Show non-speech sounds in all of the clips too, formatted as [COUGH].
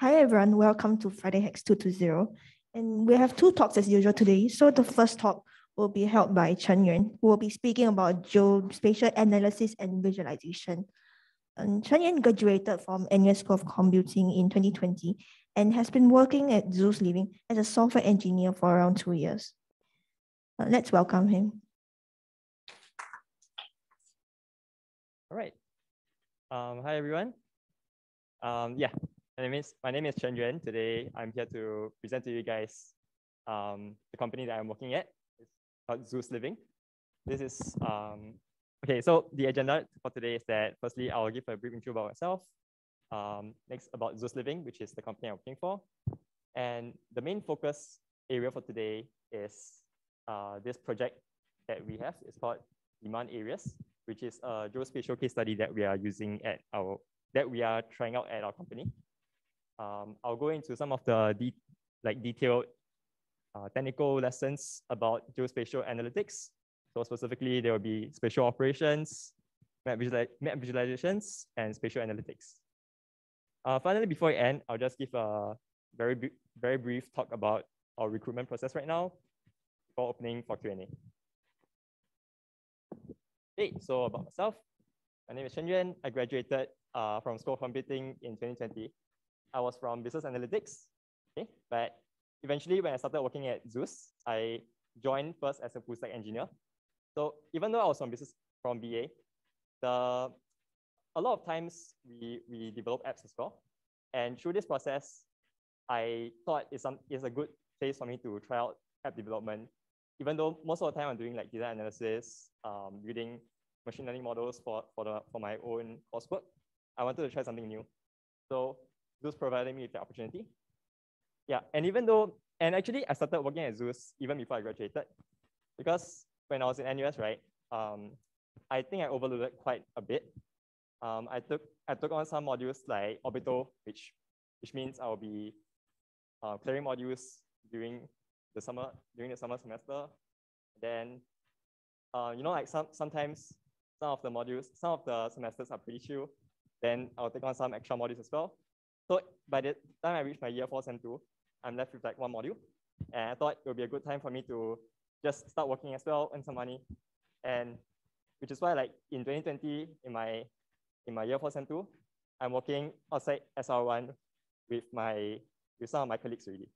Hi everyone, welcome to Friday Hacks 220. And we have two talks as usual today. So the first talk will be held by Chen Yuan, who will be speaking about geospatial analysis and visualization. And Chen Yuan graduated from NUS School of Computing in 2020 and has been working at Zeus Living as a software engineer for around two years. Uh, let's welcome him. All right. Um, hi, everyone. Um, yeah, my name is my name is Chen Yuan. Today, I'm here to present to you guys um, the company that I'm working at. It's called Zeus Living. This is um, okay. So the agenda for today is that firstly, I'll give a brief intro about myself. Um, next, about Zeus Living, which is the company I'm working for, and the main focus area for today is uh, this project that we have. It's called Demand Areas which is a geospatial case study that we are using at our, that we are trying out at our company. Um, I'll go into some of the de like detailed uh, technical lessons about geospatial analytics. So specifically, there will be spatial operations, map, visual map visualizations, and spatial analytics. Uh, finally, before I end, I'll just give a very, very brief talk about our recruitment process right now before opening for Q&A. Hey, so about myself, my name is Chen Yuan. I graduated uh, from School of Computing in 2020. I was from business analytics, okay? But eventually when I started working at Zeus, I joined first as a full stack engineer. So even though I was from business from BA, the a lot of times we, we develop apps as well. And through this process, I thought it's, some, it's a good place for me to try out app development even though most of the time I'm doing like design analysis, um, building machine learning models for, for, the, for my own coursework, I wanted to try something new. So Zeus provided me with the opportunity. Yeah, and even though, and actually I started working at Zeus even before I graduated, because when I was in NUS, right, um, I think I overloaded quite a bit. Um, I took I took on some modules like Orbital, which which means I'll be uh, clearing modules during the summer during the summer semester. Then, uh, you know, like some sometimes some of the modules, some of the semesters are pretty chill. Then I'll take on some extra modules as well. So by the time I reach my year four sem two, I'm left with like one module. And I thought it would be a good time for me to just start working as well, earn some money. And which is why like in 2020, in my in my year four sem two, I'm working outside SR1 with my with some of my colleagues already.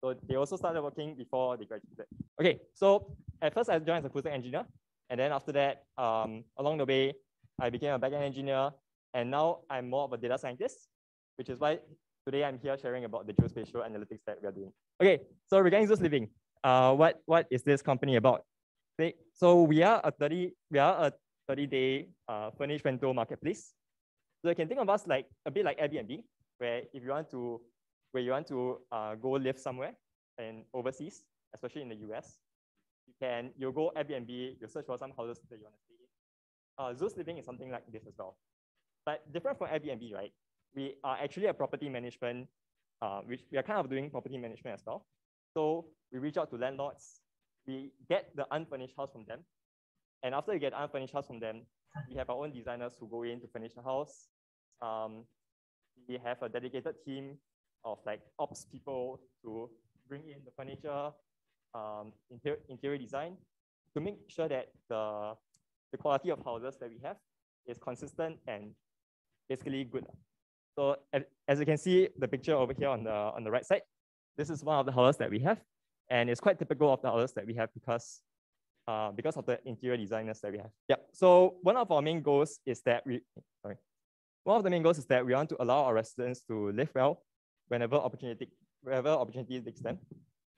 So they also started working before they graduated. Okay, so at first I joined as a full engineer. And then after that, um, along the way, I became a backend engineer. And now I'm more of a data scientist, which is why today I'm here sharing about the geospatial analytics that we are doing. Okay, so regarding Zeus Living, uh, what, what is this company about? So we are a 30, we are a 30 day uh, furnished rental marketplace. So you can think of us like a bit like Airbnb, where if you want to where you want to uh, go live somewhere and overseas, especially in the US, you can you go Airbnb, you search for some houses that you want to stay in. Uh, Zeus Living is something like this as well. But different from Airbnb, right? We are actually a property management, uh, which we are kind of doing property management as well. So we reach out to landlords, we get the unfurnished house from them. And after we get unfurnished house from them, we have our own designers who go in to furnish the house. Um, we have a dedicated team of like ops people to bring in the furniture, um, interior, interior design to make sure that the, the quality of houses that we have is consistent and basically good. So as you can see, the picture over here on the, on the right side, this is one of the houses that we have. And it's quite typical of the houses that we have because, uh, because of the interior designers that we have. Yeah. So one of our main goals is that we, sorry, one of the main goals is that we want to allow our residents to live well whenever opportunity, wherever opportunity takes them.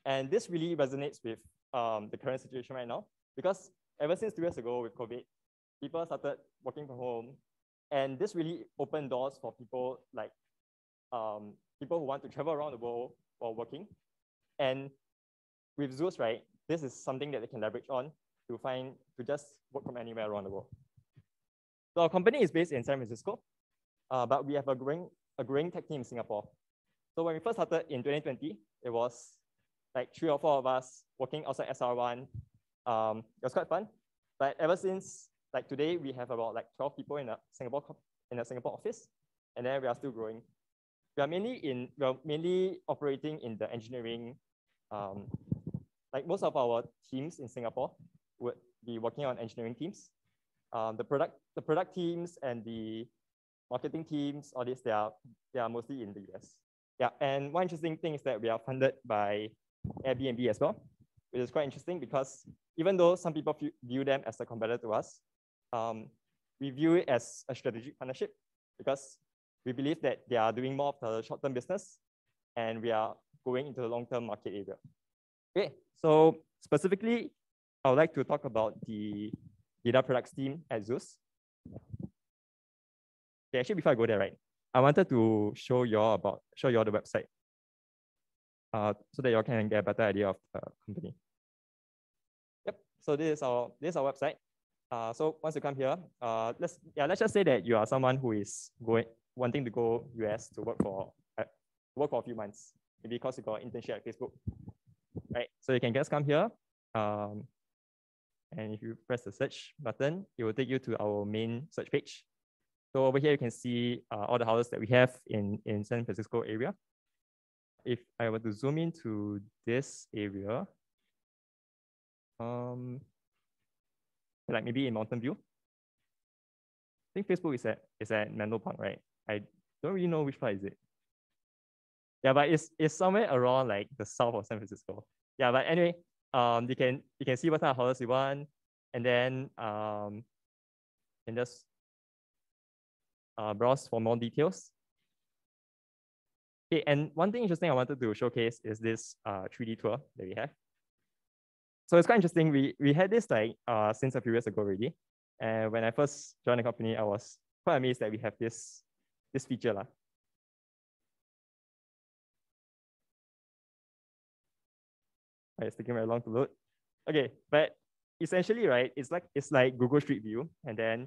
And this really resonates with um, the current situation right now, because ever since two years ago with COVID, people started working from home, and this really opened doors for people like um, people who want to travel around the world while working. And with Zeus, right, this is something that they can leverage on to find to just work from anywhere around the world. So our company is based in San Francisco, uh, but we have a growing a growing tech team in Singapore. So when we first started in 2020, it was like three or four of us working outside SR1. Um, it was quite fun. But ever since like today, we have about like 12 people in a Singapore in a Singapore office, and then we are still growing. we are mainly in, we are mainly operating in the engineering, um, like most of our teams in Singapore would be working on engineering teams. Um, the product, the product teams and the marketing teams, all this, they are, they are mostly in the US. Yeah, and one interesting thing is that we are funded by Airbnb as well, which is quite interesting because even though some people view them as a competitor to us, um, we view it as a strategic partnership because we believe that they are doing more of the short-term business and we are going into the long-term market area. Okay, so specifically, I would like to talk about the data products team at Zeus. Okay, actually, before I go there, right, I wanted to show you all about show you all the website, uh, so that you all can get a better idea of the company. Yep. So this is our this is our website. Uh, so once you come here, uh, let's yeah, let's just say that you are someone who is going wanting to go US to work for uh, work for a few months, maybe because you got an internship at Facebook, right? So you can just come here, um, and if you press the search button, it will take you to our main search page. So over here, you can see uh, all the houses that we have in, in San Francisco area. If I were to zoom into this area, um, like maybe in Mountain View, I think Facebook is at, is at Menlo Park, right? I don't really know which part is it. Yeah, but it's, it's somewhere around like the south of San Francisco. Yeah, but anyway, um, you can you can see what type of houses you want, and then um, and just uh, browse for more details. Okay, and one thing interesting I wanted to showcase is this uh, 3D tour that we have. So it's quite interesting. We, we had this like uh, since a few years ago already. And when I first joined the company, I was quite amazed that we have this, this feature. La. It's taking very long to load. Okay, but essentially, right, it's like it's like Google Street View, and then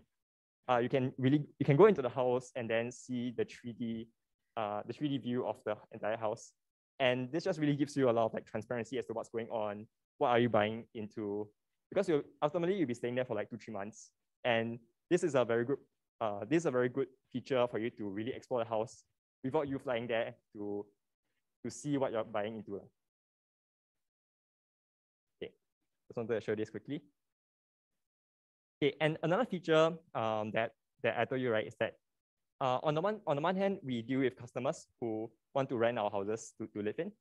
uh, you can really you can go into the house and then see the 3D uh, the 3D view of the entire house. And this just really gives you a lot of like transparency as to what's going on, what are you buying into, because you ultimately you'll be staying there for like two, three months. And this is a very good, uh, this is a very good feature for you to really explore the house without you flying there to, to see what you're buying into. Okay, just wanted to show this quickly. Okay, and another feature um, that, that I told you, right, is that uh, on, the one, on the one hand, we deal with customers who want to rent our houses to, to live in.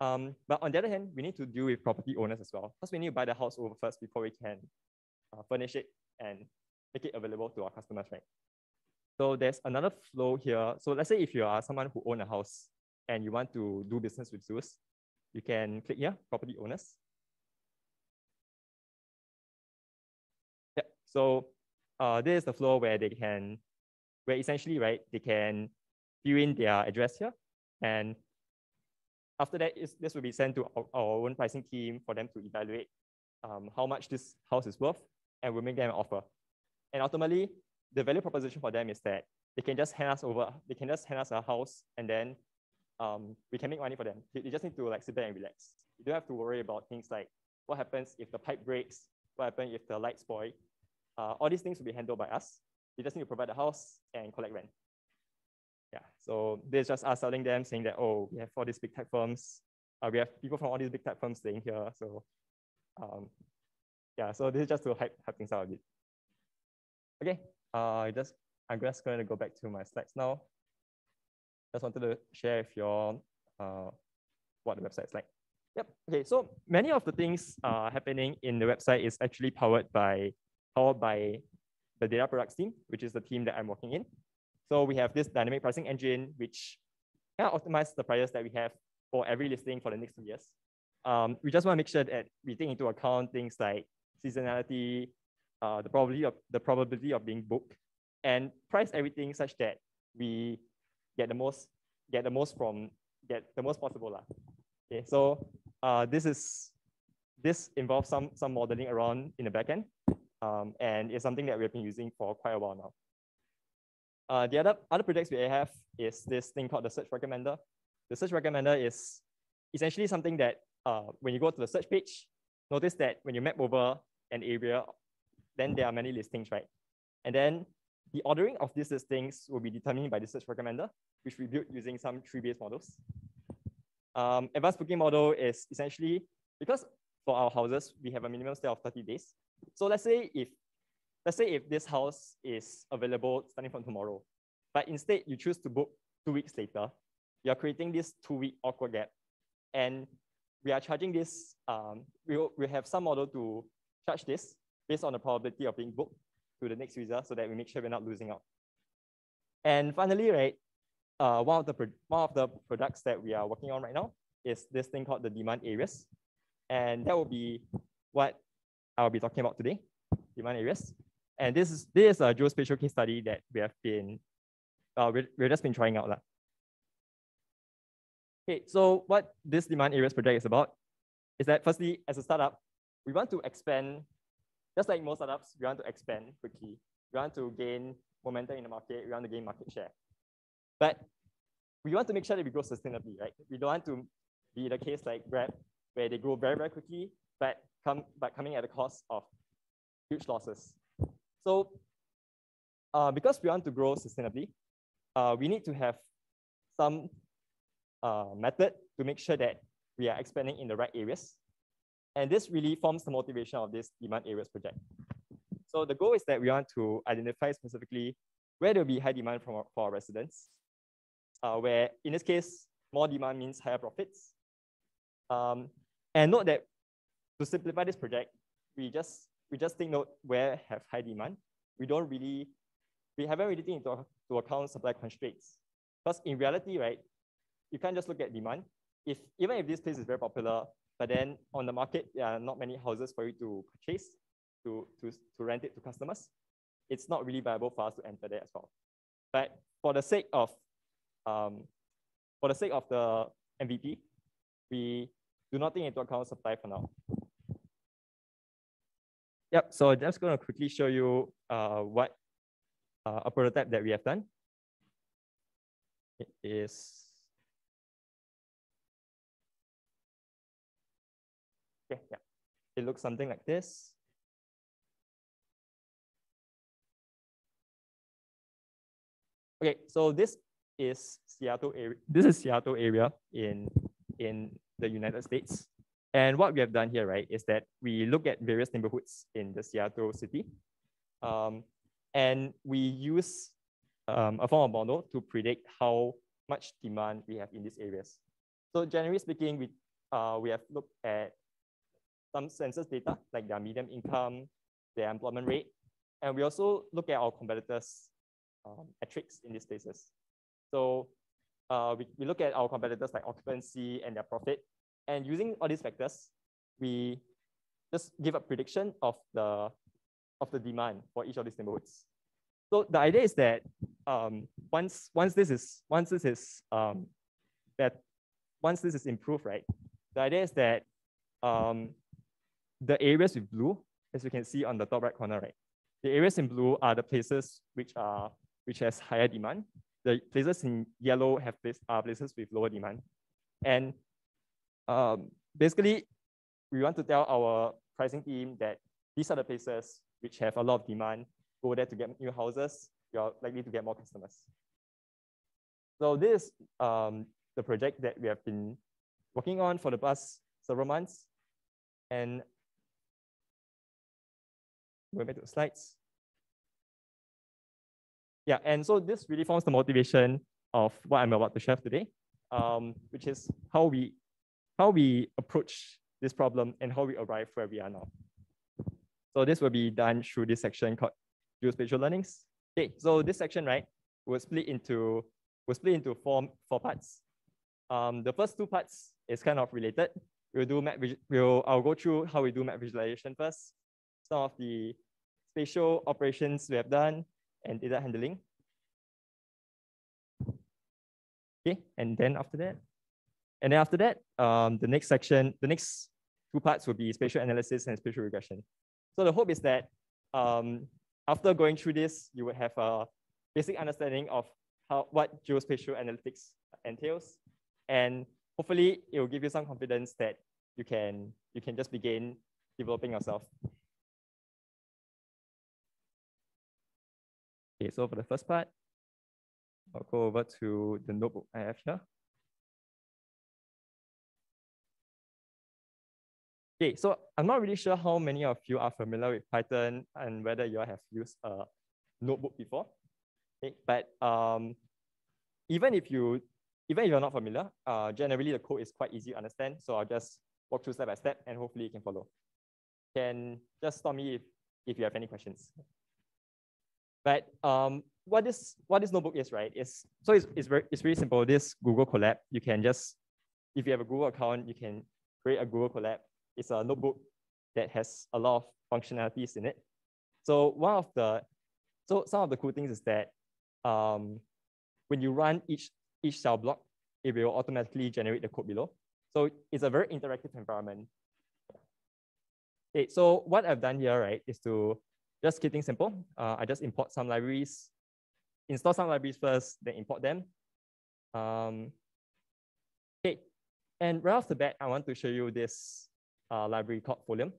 Um, but on the other hand, we need to deal with property owners as well, because we need to buy the house over first before we can uh, furnish it and make it available to our customers, right? So there's another flow here. So let's say if you are someone who own a house and you want to do business with Zeus, you can click here, property owners. So uh, this is the flow where they can, where essentially, right, they can fill in their address here. And after that, this will be sent to our, own pricing team for them to evaluate um, how much this house is worth, and we'll make them an offer. And ultimately, the value proposition for them is that they can just hand us over, they can just hand us a house, and then um, we can make money for them. They, just need to like sit there and relax. You don't have to worry about things like what happens if the pipe breaks, what happens if the light spoil, uh, all these things will be handled by us. You just need to provide the house and collect rent. Yeah, so this is just us telling them, saying that, oh, we have all these big tech firms. Uh, we have people from all these big tech firms staying here. So um, yeah, so this is just to hype, hype things out a bit. Okay, uh, just, I'm just going to go back to my slides now. Just wanted to share with you all uh, what the website is like. Yep, okay, so many of the things uh, happening in the website is actually powered by powered by the data products team, which is the team that I'm working in. So we have this dynamic pricing engine, which kind of the prices that we have for every listing for the next two years. Um, we just want to make sure that we take into account things like seasonality, uh, the probability of the probability of being booked, and price everything such that we get the most get the most from get the most possible lah. Okay, so uh, this is this involves some some modeling around in the backend. Um, and it's something that we've been using for quite a while now. Uh, the other, other projects we have is this thing called the search recommender. The search recommender is essentially something that uh, when you go to the search page, notice that when you map over an area, then there are many listings, right? And then the ordering of these listings will be determined by the search recommender, which we built using some tree-based models. Um, advanced booking model is essentially, because for our houses, we have a minimum stay of 30 days. So let's say if, let's say if this house is available starting from tomorrow, but instead you choose to book two weeks later, you're creating this two-week awkward gap. And we are charging this, um, we, we have some model to charge this based on the probability of being booked to the next user so that we make sure we're not losing out. And finally, right, uh, one, of the one of the products that we are working on right now is this thing called the demand areas. And that will be what I'll be talking about today, demand areas. And this is, this is a geospatial case study that we have been, uh, we we've just been trying out. Lah. Okay, so what this demand areas project is about is that firstly, as a startup, we want to expand, just like most startups, we want to expand quickly. We want to gain momentum in the market, we want to gain market share. But we want to make sure that we grow sustainably, right? We don't want to be the case like Grab, where they grow very, very quickly, but come but coming at the cost of huge losses. So uh, because we want to grow sustainably, uh, we need to have some uh, method to make sure that we are expanding in the right areas. And this really forms the motivation of this demand areas project. So the goal is that we want to identify specifically where there will be high demand from our, for our residents, uh, where in this case, more demand means higher profits. Um, and note that to simplify this project, we just we just take note where have high demand. We don't really, we haven't really taken into, into account supply constraints. Because in reality, right, you can't just look at demand. If even if this place is very popular, but then on the market there are not many houses for you to purchase, to, to, to rent it to customers, it's not really viable for us to enter there as well. But for the sake of um, for the sake of the MVP, we do not take into account supply for now. Yep, so I'm just going to quickly show you uh, what uh, a prototype that we have done. It is Okay, yeah. It looks something like this. Okay, so this is Seattle area. This is Seattle area in, in the United States. And what we have done here, right, is that we look at various neighborhoods in the Seattle city. Um, and we use um, a form of model to predict how much demand we have in these areas. So generally speaking, we, uh, we have looked at some census data, like their median income, their employment rate. And we also look at our competitors' um, metrics in these places. So uh, we, we look at our competitors like occupancy and their profit. And using all these factors, we just give a prediction of the, of the demand for each of these neighborhoods. So the idea is that um, once, once this is, once this is, um, that once this is improved, right, the idea is that um, the areas with blue, as you can see on the top right corner, right? The areas in blue are the places which are which has higher demand. The places in yellow have place, are places with lower demand. And um, basically, we want to tell our pricing team that these are the places which have a lot of demand. Go there to get new houses, you're likely to get more customers. So this is um, the project that we have been working on for the past several months. And Going back to the slides. Yeah, and so this really forms the motivation of what I'm about to share today, um, which is how we how we approach this problem and how we arrive where we are now. So this will be done through this section called geospatial learnings. Okay, so this section, right, will split into will split into four four parts. Um, the first two parts is kind of related. We'll do map. We'll I'll go through how we do map visualization first. Some of the spatial operations we have done, and data handling. Okay, and then after that, and then after that, um, the next section, the next two parts will be spatial analysis and spatial regression. So the hope is that um, after going through this, you will have a basic understanding of how what geospatial analytics entails, and hopefully it will give you some confidence that you can you can just begin developing yourself. Okay, so for the first part, I'll go over to the notebook I have here. Okay, so I'm not really sure how many of you are familiar with Python and whether you have used a notebook before. Okay, but um, even if you even if you're not familiar, uh, generally the code is quite easy to understand. So I'll just walk through step by step and hopefully you can follow. Can just stop me if, if you have any questions. But um, what this what this notebook is, right, is so it's, it's very it's really simple. This Google Colab, you can just if you have a Google account, you can create a Google Colab. It's a notebook that has a lot of functionalities in it. So one of the so some of the cool things is that um, when you run each each cell block, it will automatically generate the code below. So it's a very interactive environment. Okay, so what I've done here, right, is to just keep things simple. Uh, I just import some libraries, install some libraries first, then import them. Um, okay, and right off the bat, I want to show you this uh, library called Folium.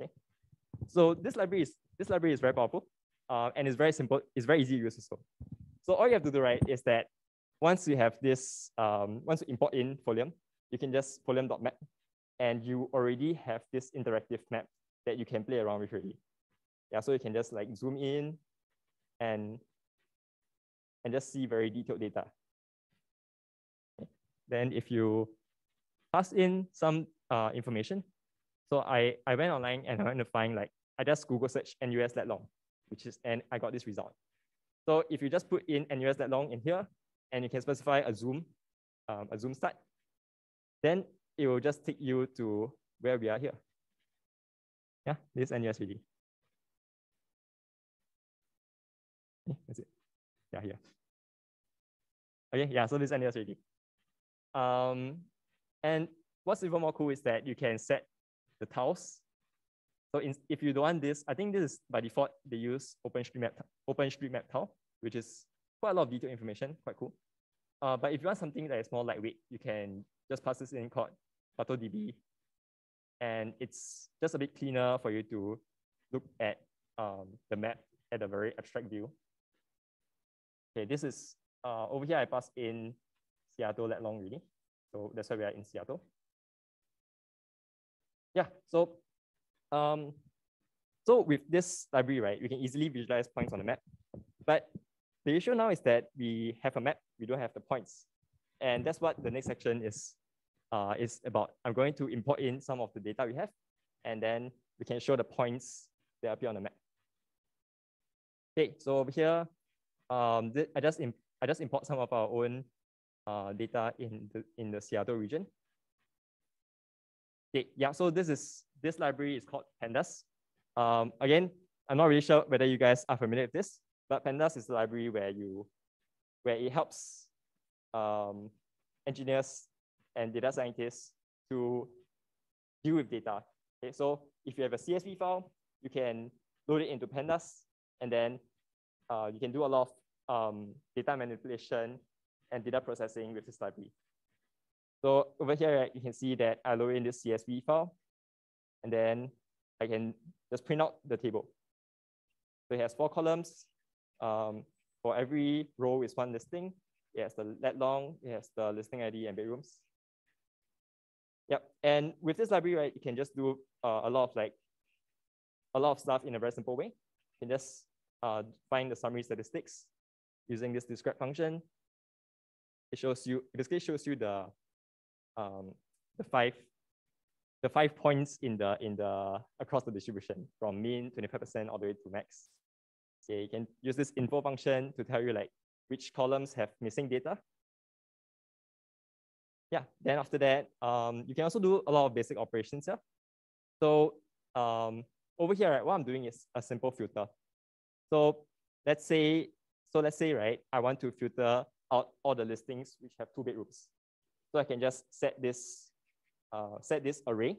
Okay, so this library is this library is very powerful, uh, and it's very simple. It's very easy to use also. So all you have to do, right, is that once you have this, um, once you import in Folium, you can just folium.map and you already have this interactive map that you can play around with already. Yeah, so you can just like zoom in and, and just see very detailed data. Then if you pass in some uh, information, so I, I went online and I went to find like, I just Google search NUS lat long, which is, and I got this result. So if you just put in NUS lat long in here, and you can specify a zoom, um, a zoom start, then it will just take you to where we are here. Yeah, this NUS really. That's it. Yeah, here. Okay, yeah, so this NUS really. Um, and what's even more cool is that you can set the tiles. So in, if you don't want this, I think this is by default, they use OpenStreetMap, OpenStreetMap tile, which is quite a lot of detailed information, quite cool. Uh, but if you want something that is more lightweight, you can just pass this in called CartoDB. And it's just a bit cleaner for you to look at um, the map at a very abstract view. Okay, this is, uh, over here I pass in Seattle lat long really. So that's why we are in Seattle. Yeah, so um, so with this library, right, we can easily visualize points on the map. But the issue now is that we have a map, we don't have the points. And that's what the next section is, uh, is about. I'm going to import in some of the data we have, and then we can show the points that appear on the map. Okay, so over here, um, I, just I just import some of our own uh, data in the, in the Seattle region. Okay, yeah, so this is this library is called Pandas. Um, again, I'm not really sure whether you guys are familiar with this, but Pandas is a library where you where it helps um, engineers and data scientists to deal with data. Okay, so if you have a CSV file, you can load it into Pandas, and then uh, you can do a lot of um, data manipulation and data processing with this library. So over here, right, you can see that I load in this CSV file, and then I can just print out the table. So it has four columns. Um, for every row is one listing. It has the lat long, it has the listing ID and bedrooms. Yep, and with this library, right, you can just do uh, a lot of like, a lot of stuff in a very simple way. You can just uh, find the summary statistics using this describe function. It shows you, it basically shows you the, um, the five, the five points in the, in the, across the distribution from mean 25% all the way to max. Okay, you can use this info function to tell you like which columns have missing data. Yeah, then after that, um, you can also do a lot of basic operations here. So um, over here, right, what I'm doing is a simple filter. So let's say, so let's say, right, I want to filter out all the listings which have two bedrooms. So I can just set this, uh, set this array.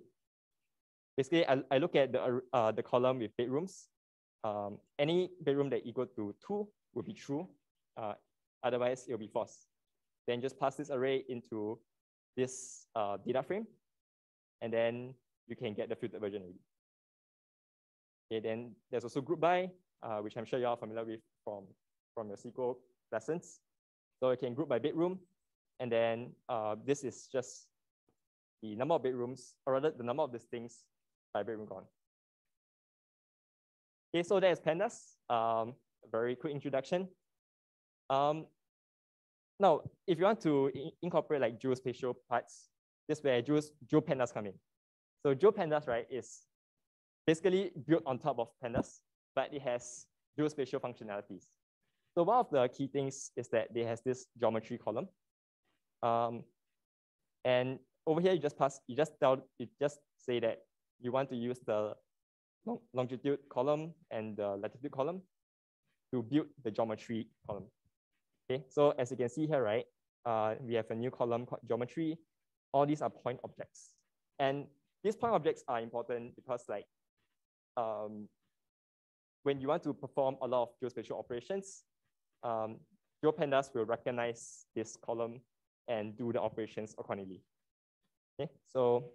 Basically, I, I look at the, uh, the column with bedrooms. Um, any bedroom that equal to two will be true. Uh, otherwise, it will be false. Then just pass this array into this uh, data frame, and then you can get the filtered version already. Okay, then there's also group by, uh, which I'm sure you're familiar with from, from your SQL lessons. So you can group by bedroom. And then uh, this is just the number of bedrooms, or rather the number of these things by bedroom gone. Okay, so that is pandas. Um, very quick introduction. Um, now, if you want to incorporate like geospatial parts, this where Geo, GeoPandas come in. So GeoPandas, right, is basically built on top of pandas, but it has geospatial functionalities. So one of the key things is that they has this geometry column. Um, and over here, you just pass, you just tell, you just say that you want to use the longitude column and the latitude column to build the geometry column. Okay, so as you can see here, right, uh, we have a new column called geometry. All these are point objects. And these point objects are important because like um, when you want to perform a lot of geospatial operations, um, GeoPandas will recognize this column and do the operations accordingly. Okay, so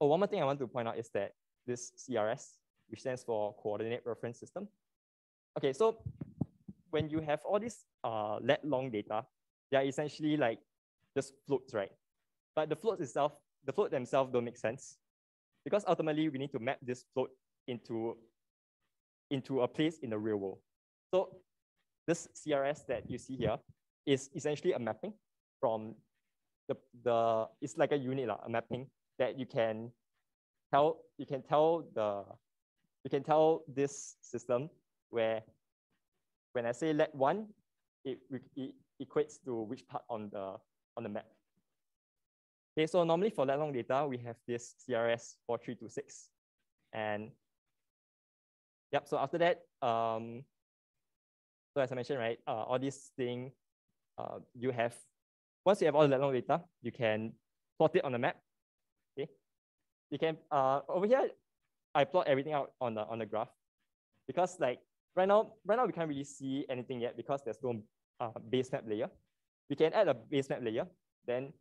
oh, one more thing I want to point out is that this CRS, which stands for Coordinate Reference System. Okay, so when you have all this uh, lat long data, they are essentially like just floats, right? But the floats itself, the float themselves don't make sense because ultimately we need to map this float into, into a place in the real world. So this CRS that you see here is essentially a mapping from the, the it's like a unit, a mapping that you can tell, you can tell the, you can tell this system where when I say let one, it, it equates to which part on the, on the map. Okay, so normally for lat long data, we have this CRS 4326. And yep, so after that, um, so as I mentioned, right, uh, all these things, uh, you have, once you have all the long data, you can plot it on the map. Okay, you can, uh, over here, I plot everything out on the, on the graph because like right now, right now we can't really see anything yet because there's no uh, base map layer. We can add a base map layer. Then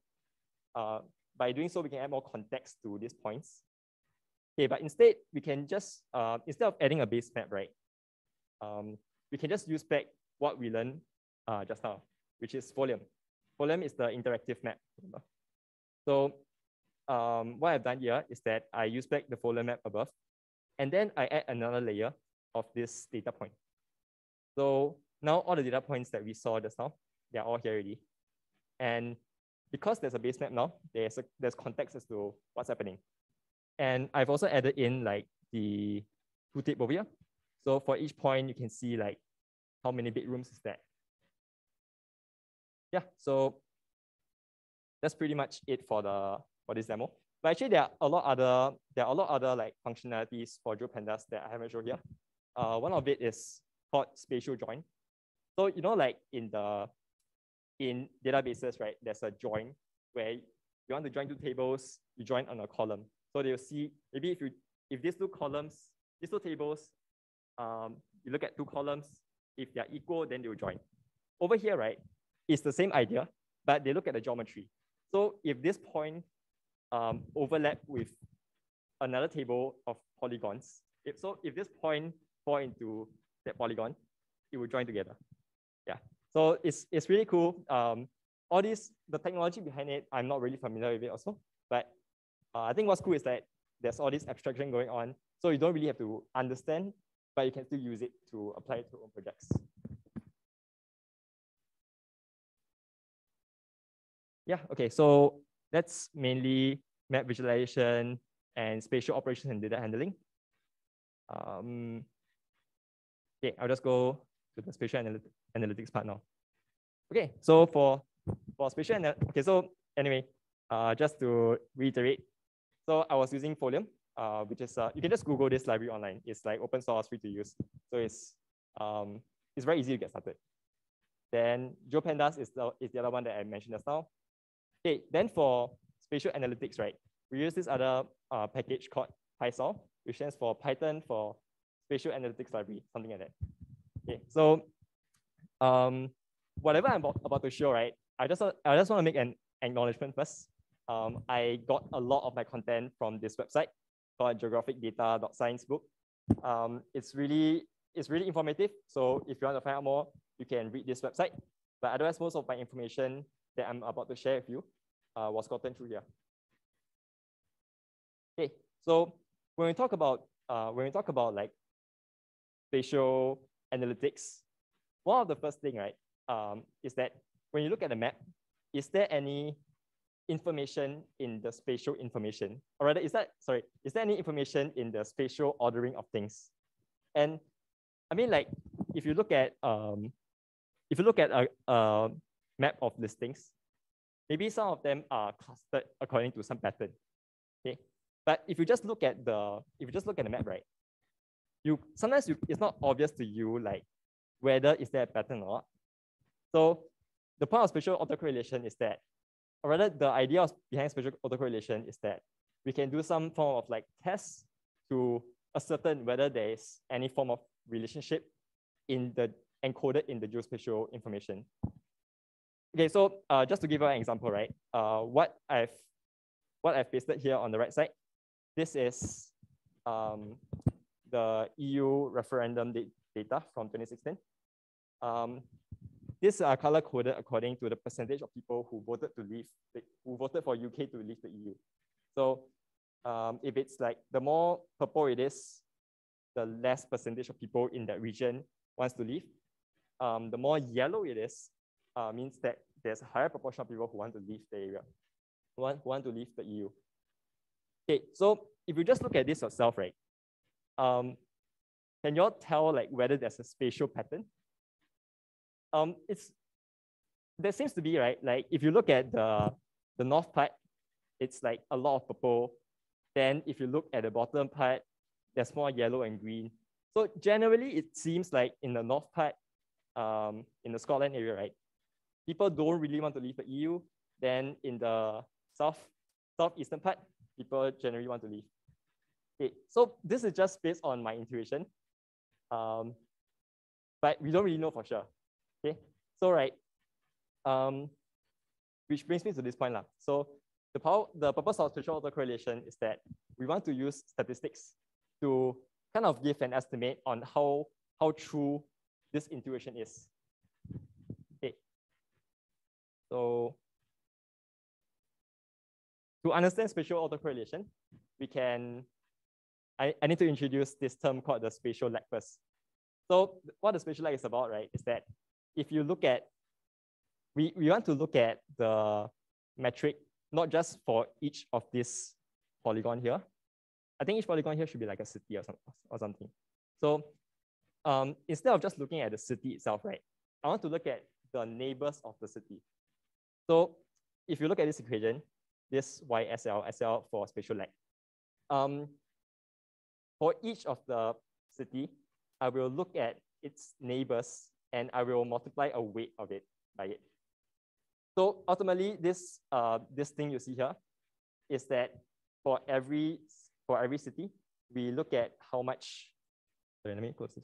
uh, by doing so, we can add more context to these points. Okay, but instead, we can just, uh, instead of adding a base map, right, um, we can just use back what we learned uh, just now, which is Folium. Folium is the interactive map. So um, what I've done here is that I use back the Folium map above, and then I add another layer of this data point. So now all the data points that we saw just now, they're all here already. And because there's a base map now, there's, a, there's context as to what's happening. And I've also added in like the tooltip over here. So for each point, you can see like how many bedrooms is that. Yeah, so that's pretty much it for the for this demo. But actually, there are a lot other there are a lot other like functionalities for GeoPandas that I haven't shown here. Uh, one of it is called spatial join. So you know, like in the in databases, right? There's a join where you want to join two tables, you join on a column. So they'll see maybe if you if these two columns, these two tables, um, you look at two columns, if they're equal, then they'll join. Over here, right, it's the same idea, but they look at the geometry. So if this point um, overlap with another table of polygons, if so, if this point fall into that polygon, it will join together. Yeah, so it's, it's really cool. Um, all this, the technology behind it, I'm not really familiar with it also, but uh, I think what's cool is that there's all this abstraction going on. So you don't really have to understand, but you can still use it to apply it to own projects. Yeah, okay, so that's mainly map visualization and spatial operations and data handling. Um, Okay, I'll just go to the spatial analy analytics part now. Okay, so for for spatial okay, so anyway, uh, just to reiterate, so I was using Folium, uh, which is uh, you can just Google this library online. It's like open source, free to use. So it's um, it's very easy to get started. Then GeoPandas is the is the other one that I mentioned just now. Okay, then for spatial analytics, right? We use this other uh, package called PySAL, which stands for Python for spatial analytics library, something like that. Okay, so um, whatever I'm about, to show, right, I just, I just want to make an acknowledgement first. Um, I got a lot of my content from this website called geographicdata.sciencebook. Um, it's really it's really informative. So if you want to find out more, you can read this website. But otherwise, most of my information that I'm about to share with you uh, was gotten through here. Okay, so when we talk about uh, when we talk about like spatial analytics, one of the first thing, right, um, is that when you look at the map, is there any information in the spatial information? Or rather, is that, sorry, is there any information in the spatial ordering of things? And I mean, like, if you look at, um, if you look at a, a map of listings, maybe some of them are clustered according to some pattern, okay? But if you just look at the, if you just look at the map, right, you sometimes you, it's not obvious to you like whether is there a pattern or not. So the point of spatial autocorrelation is that, or rather the idea behind spatial autocorrelation is that we can do some form of like tests to ascertain whether there is any form of relationship in the encoded in the geospatial information. Okay, so uh, just to give you an example, right? Uh, what I've what I've pasted here on the right side, this is um, the EU referendum data from 2016. Um, these are color coded according to the percentage of people who voted to leave, the, who voted for UK to leave the EU. So um, if it's like the more purple it is, the less percentage of people in that region wants to leave. Um, the more yellow it is, uh, means that there's a higher proportion of people who want to leave the area, who want, who want to leave the EU. Okay, so if you just look at this yourself, right, um, can you all tell like whether there's a spatial pattern? Um, it's there seems to be right. Like if you look at the the north part, it's like a lot of purple. Then if you look at the bottom part, there's more yellow and green. So generally, it seems like in the north part, um, in the Scotland area, right, people don't really want to leave the EU. Then in the south southeastern part, people generally want to leave. Okay, so this is just based on my intuition, um, but we don't really know for sure. Okay, so right, um, which brings me to this point lah. So the power, the purpose of spatial autocorrelation is that we want to use statistics to kind of give an estimate on how how true this intuition is. Okay, so to understand spatial autocorrelation, we can I, I need to introduce this term called the spatial lag first. So what the spatial lag is about, right, is that if you look at, we, we want to look at the metric, not just for each of this polygon here. I think each polygon here should be like a city or, some, or something. So um, instead of just looking at the city itself, right, I want to look at the neighbors of the city. So if you look at this equation, this YSL, SL for spatial lag, um, for each of the city, I will look at its neighbors and I will multiply a weight of it by it. So ultimately, this, uh, this thing you see here is that for every, for every city, we look at how much, sorry, let me close this.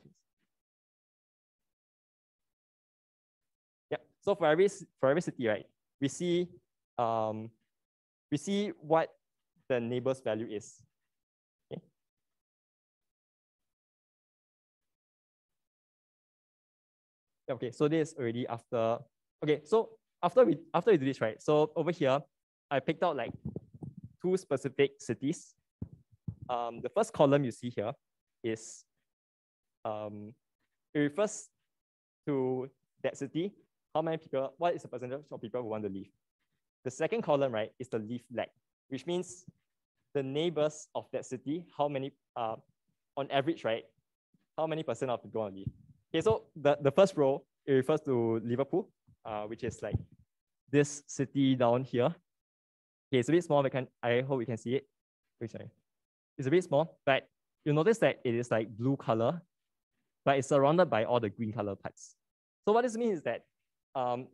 Yeah, so for every, for every city, right, we see, um, we see what the neighbor's value is. Okay, so this is already after. Okay, so after we after we do this, right? So over here, I picked out like two specific cities. Um, the first column you see here is um, it refers to that city. How many people? What is the percentage of people who want to leave? The second column, right, is the leave lag, which means the neighbors of that city. How many? Uh, on average, right? How many percent of people want to leave? Okay, so the, the first row, it refers to Liverpool, uh, which is like this city down here. Okay, it's a bit small, but can, I hope we can see it. Wait, sorry. It's a bit small, but you'll notice that it is like blue color, but it's surrounded by all the green color parts. So what this means is that um,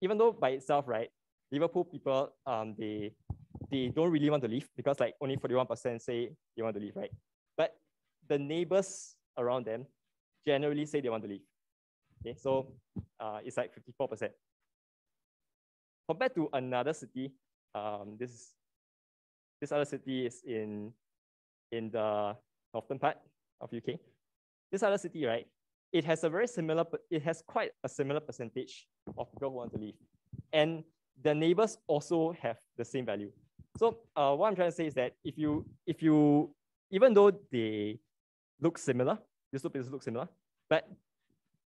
even though by itself, right, Liverpool people, um, they, they don't really want to leave because like only 41% say they want to leave, right? But the neighbors around them, generally say they want to leave. Okay, so uh, it's like 54%. Compared to another city, um, this, this other city is in, in the northern part of UK. this other city, right, it has a very similar, it has quite a similar percentage of people who want to leave. And the neighbors also have the same value. So uh, what I'm trying to say is that if you, if you, even though they look similar, these two places look similar, but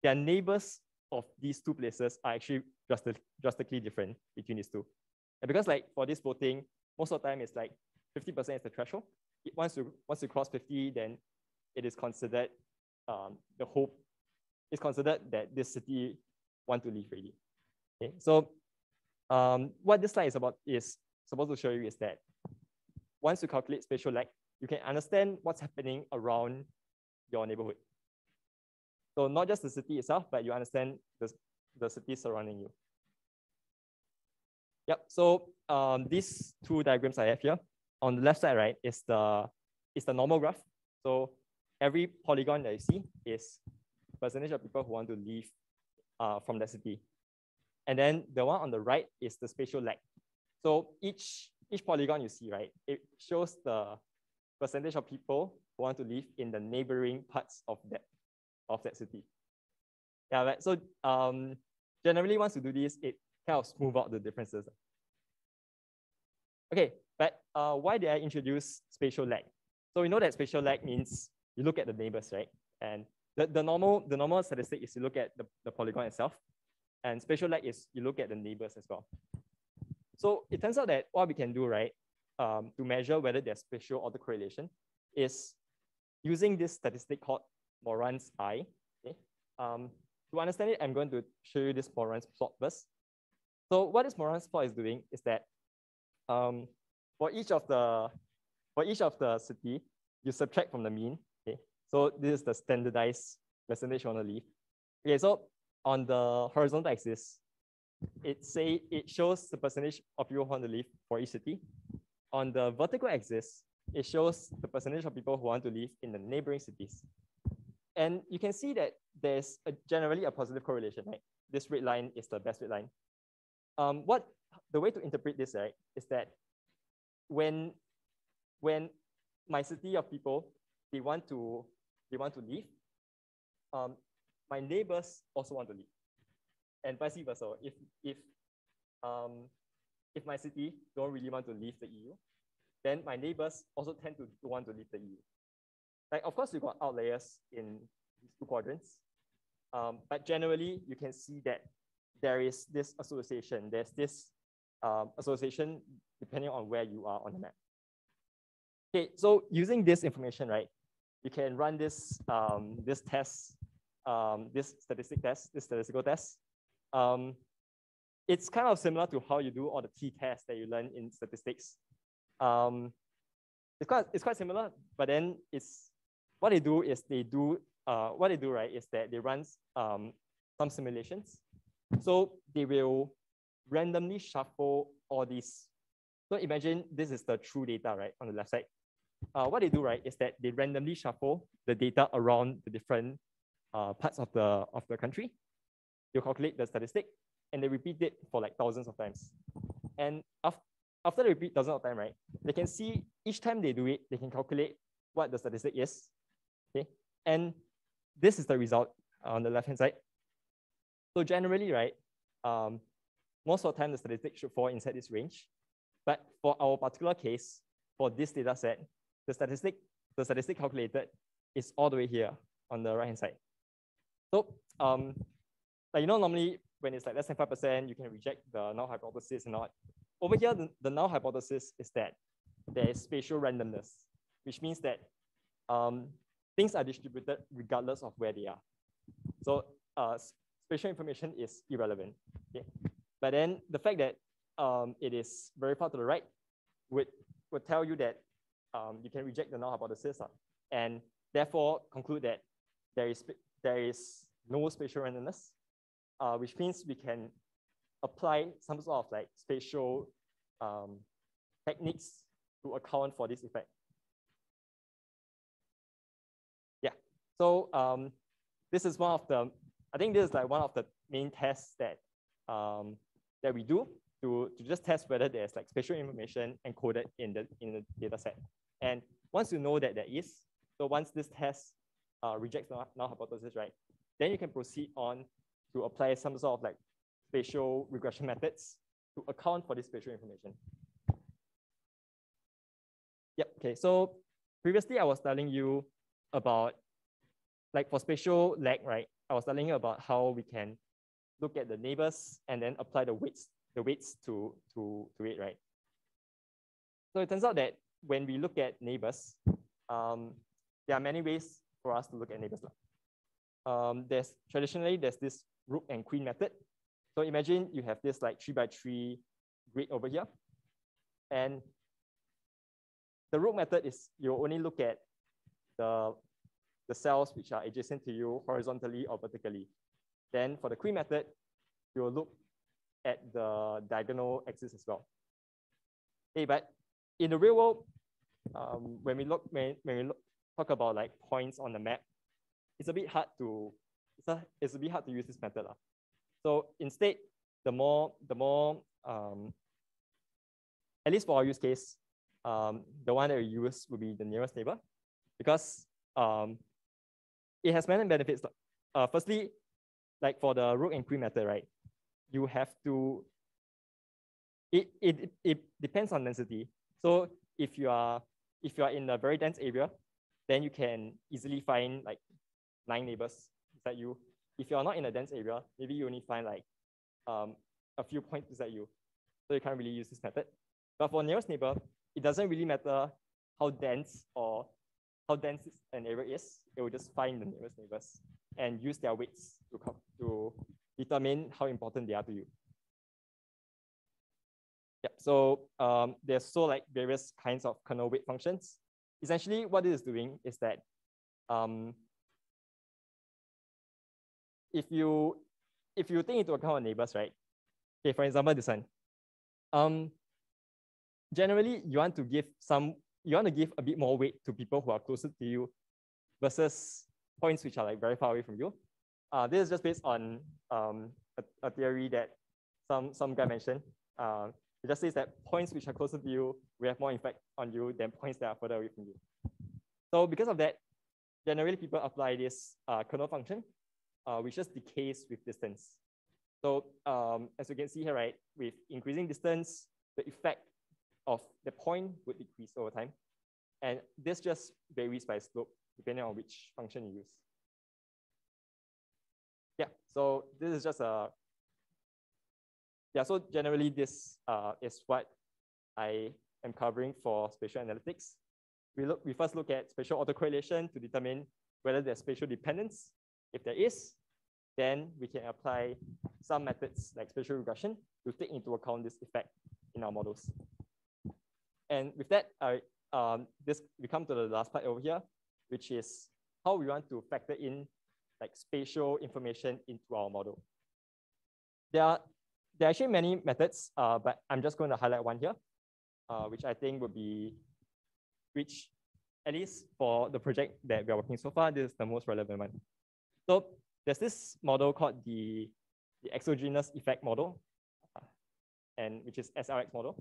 their neighbors of these two places are actually drastic, drastically different between these two. And because like for this voting, most of the time it's like 50% is the threshold. It, Once you, once you cross 50, then it is considered um, the hope is considered that this city want to leave really. Okay, so um, what this slide is about is supposed to show you is that once you calculate spatial lag, you can understand what's happening around your neighborhood. So not just the city itself, but you understand the, the city surrounding you. Yep, so um, these two diagrams I have here, on the left side, right, is the, is the normal graph. So every polygon that you see is percentage of people who want to leave uh, from the city. And then the one on the right is the spatial lag. So each, each polygon you see, right, it shows the percentage of people who want to live in the neighboring parts of that, of that city. Yeah, right. So um, generally, once you do this, it kind of smooth out the differences. Okay, but uh, why did I introduce spatial lag? So we know that spatial lag means you look at the neighbors, right? And the, the normal the normal statistic is you look at the, the polygon itself, and spatial lag is you look at the neighbors as well. So it turns out that what we can do, right, um, to measure whether there's spatial autocorrelation is using this statistic called Moran's I. Okay? Um, to understand it, I'm going to show you this Moran's plot first. So what this Moran's plot is doing is that um, for each of the for each of the city, you subtract from the mean. So this is the standardized percentage on the leaf. Okay, so on the horizontal axis, it say it shows the percentage of people who want to live for each city. On the vertical axis, it shows the percentage of people who want to live in the neighboring cities. And you can see that there's a, generally a positive correlation, right? This red line is the best red line. Um, what the way to interpret this, right, is that when when my city of people they want to they want to leave, um, my neighbors also want to leave and vice versa. If if um, if my city don't really want to leave the EU, then my neighbors also tend to want to leave the EU. Like of course you got outliers in these two quadrants, um, but generally you can see that there is this association. There's this um, association depending on where you are on the map. Okay, so using this information, right, you can run this um, this test, um, this statistic test, this statistical test um, it's kind of similar to how you do all the t-tests that you learn in statistics. Um, it's quite it's quite similar, but then it's what they do is they do uh, what they do right is that they run um, some simulations. So they will randomly shuffle all these. So imagine this is the true data right on the left side. Uh, what they do right is that they randomly shuffle the data around the different uh, parts of the of the country you calculate the statistic and they repeat it for like thousands of times. And after, after they repeat thousands of times, right, they can see each time they do it, they can calculate what the statistic is. Okay. And this is the result on the left-hand side. So generally, right, um, most of the time the statistic should fall inside this range. But for our particular case, for this data set, the statistic, the statistic calculated is all the way here on the right-hand side. So um, like, you know, normally when it's like less than 5%, you can reject the null hypothesis and not. Over here, the, the null hypothesis is that there is spatial randomness, which means that um, things are distributed regardless of where they are. So uh, spatial information is irrelevant. Okay? But then the fact that um, it is very far to the right would, would tell you that um, you can reject the null hypothesis uh, and therefore conclude that there is, there is no spatial randomness uh, which means we can apply some sort of like spatial um, techniques to account for this effect. Yeah, so um, this is one of the, I think this is like one of the main tests that, um, that we do to, to just test whether there's like spatial information encoded in the, in the data set. And once you know that there is, so once this test uh, rejects null, null hypothesis, right? Then you can proceed on to apply some sort of like spatial regression methods to account for this spatial information. Yep, okay, so previously I was telling you about, like for spatial lag, right? I was telling you about how we can look at the neighbors and then apply the weights, the weights to, to, to it, right? So it turns out that when we look at neighbors, um, there are many ways for us to look at neighbors. Um, there's traditionally there's this rook and queen method. So imagine you have this like three by three grid over here. And the rook method is you only look at the, the cells which are adjacent to you horizontally or vertically. Then for the queen method, you will look at the diagonal axis as well. Okay, but in the real world, um, when we look when, when we look, talk about like points on the map, it's a bit hard to it's a, it's a bit hard to use this method. Uh. So instead, the more the more um, at least for our use case, um, the one that we use would be the nearest neighbor because um, it has many benefits. Uh, firstly, like for the rook and queen method, right? You have to, it, it, it depends on density. So if you are if you are in a very dense area, then you can easily find like nine neighbors beside you. If you are not in a dense area, maybe you only find like um, a few points beside you. So you can't really use this method. But for nearest neighbor, it doesn't really matter how dense or how dense an area is. It will just find the nearest neighbors and use their weights to, to determine how important they are to you. Yeah, so um, there's so like various kinds of kernel weight functions. Essentially, what it is doing is that um, if you if you take into account neighbors, right? Okay, for example, this one. Um, generally, you want to give some, you want to give a bit more weight to people who are closer to you versus points which are like very far away from you. Uh, this is just based on um, a, a theory that some, some guy mentioned. Uh, it just says that points which are closer to you will have more effect on you than points that are further away from you. So because of that, generally people apply this uh, kernel function, uh, which just decays with distance. So um, as you can see here, right, with increasing distance, the effect of the point would decrease over time. And this just varies by slope, depending on which function you use. Yeah, so this is just a, yeah, so generally this uh, is what I am covering for spatial analytics. We, look, we first look at spatial autocorrelation to determine whether there's spatial dependence. If there is, then we can apply some methods like spatial regression to take into account this effect in our models. And with that, I, um, this we come to the last part over here, which is how we want to factor in like spatial information into our model. There are, there are actually many methods, uh, but I'm just going to highlight one here, uh, which I think would be, which at least for the project that we are working so far, this is the most relevant one. So there's this model called the, the exogenous effect model, uh, and which is SLX model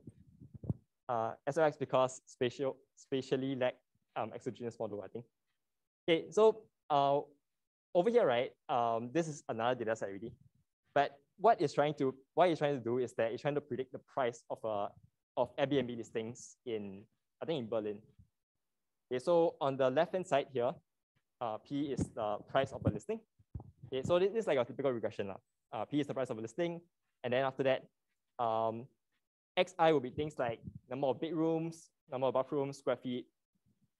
uh, SLX because spatial, spatially lag um, exogenous model, I think. Okay, so uh, over here, right, um, this is another data set already. But what it's trying to, what it's trying to do is that it's trying to predict the price of, uh, of Airbnb listings in, I think in Berlin. Okay, so on the left-hand side here, uh, P is the price of a listing. Okay, so this is like a typical regression. Uh, P is the price of a listing. And then after that, um, Xi will be things like number of bedrooms, number of bathrooms, square feet.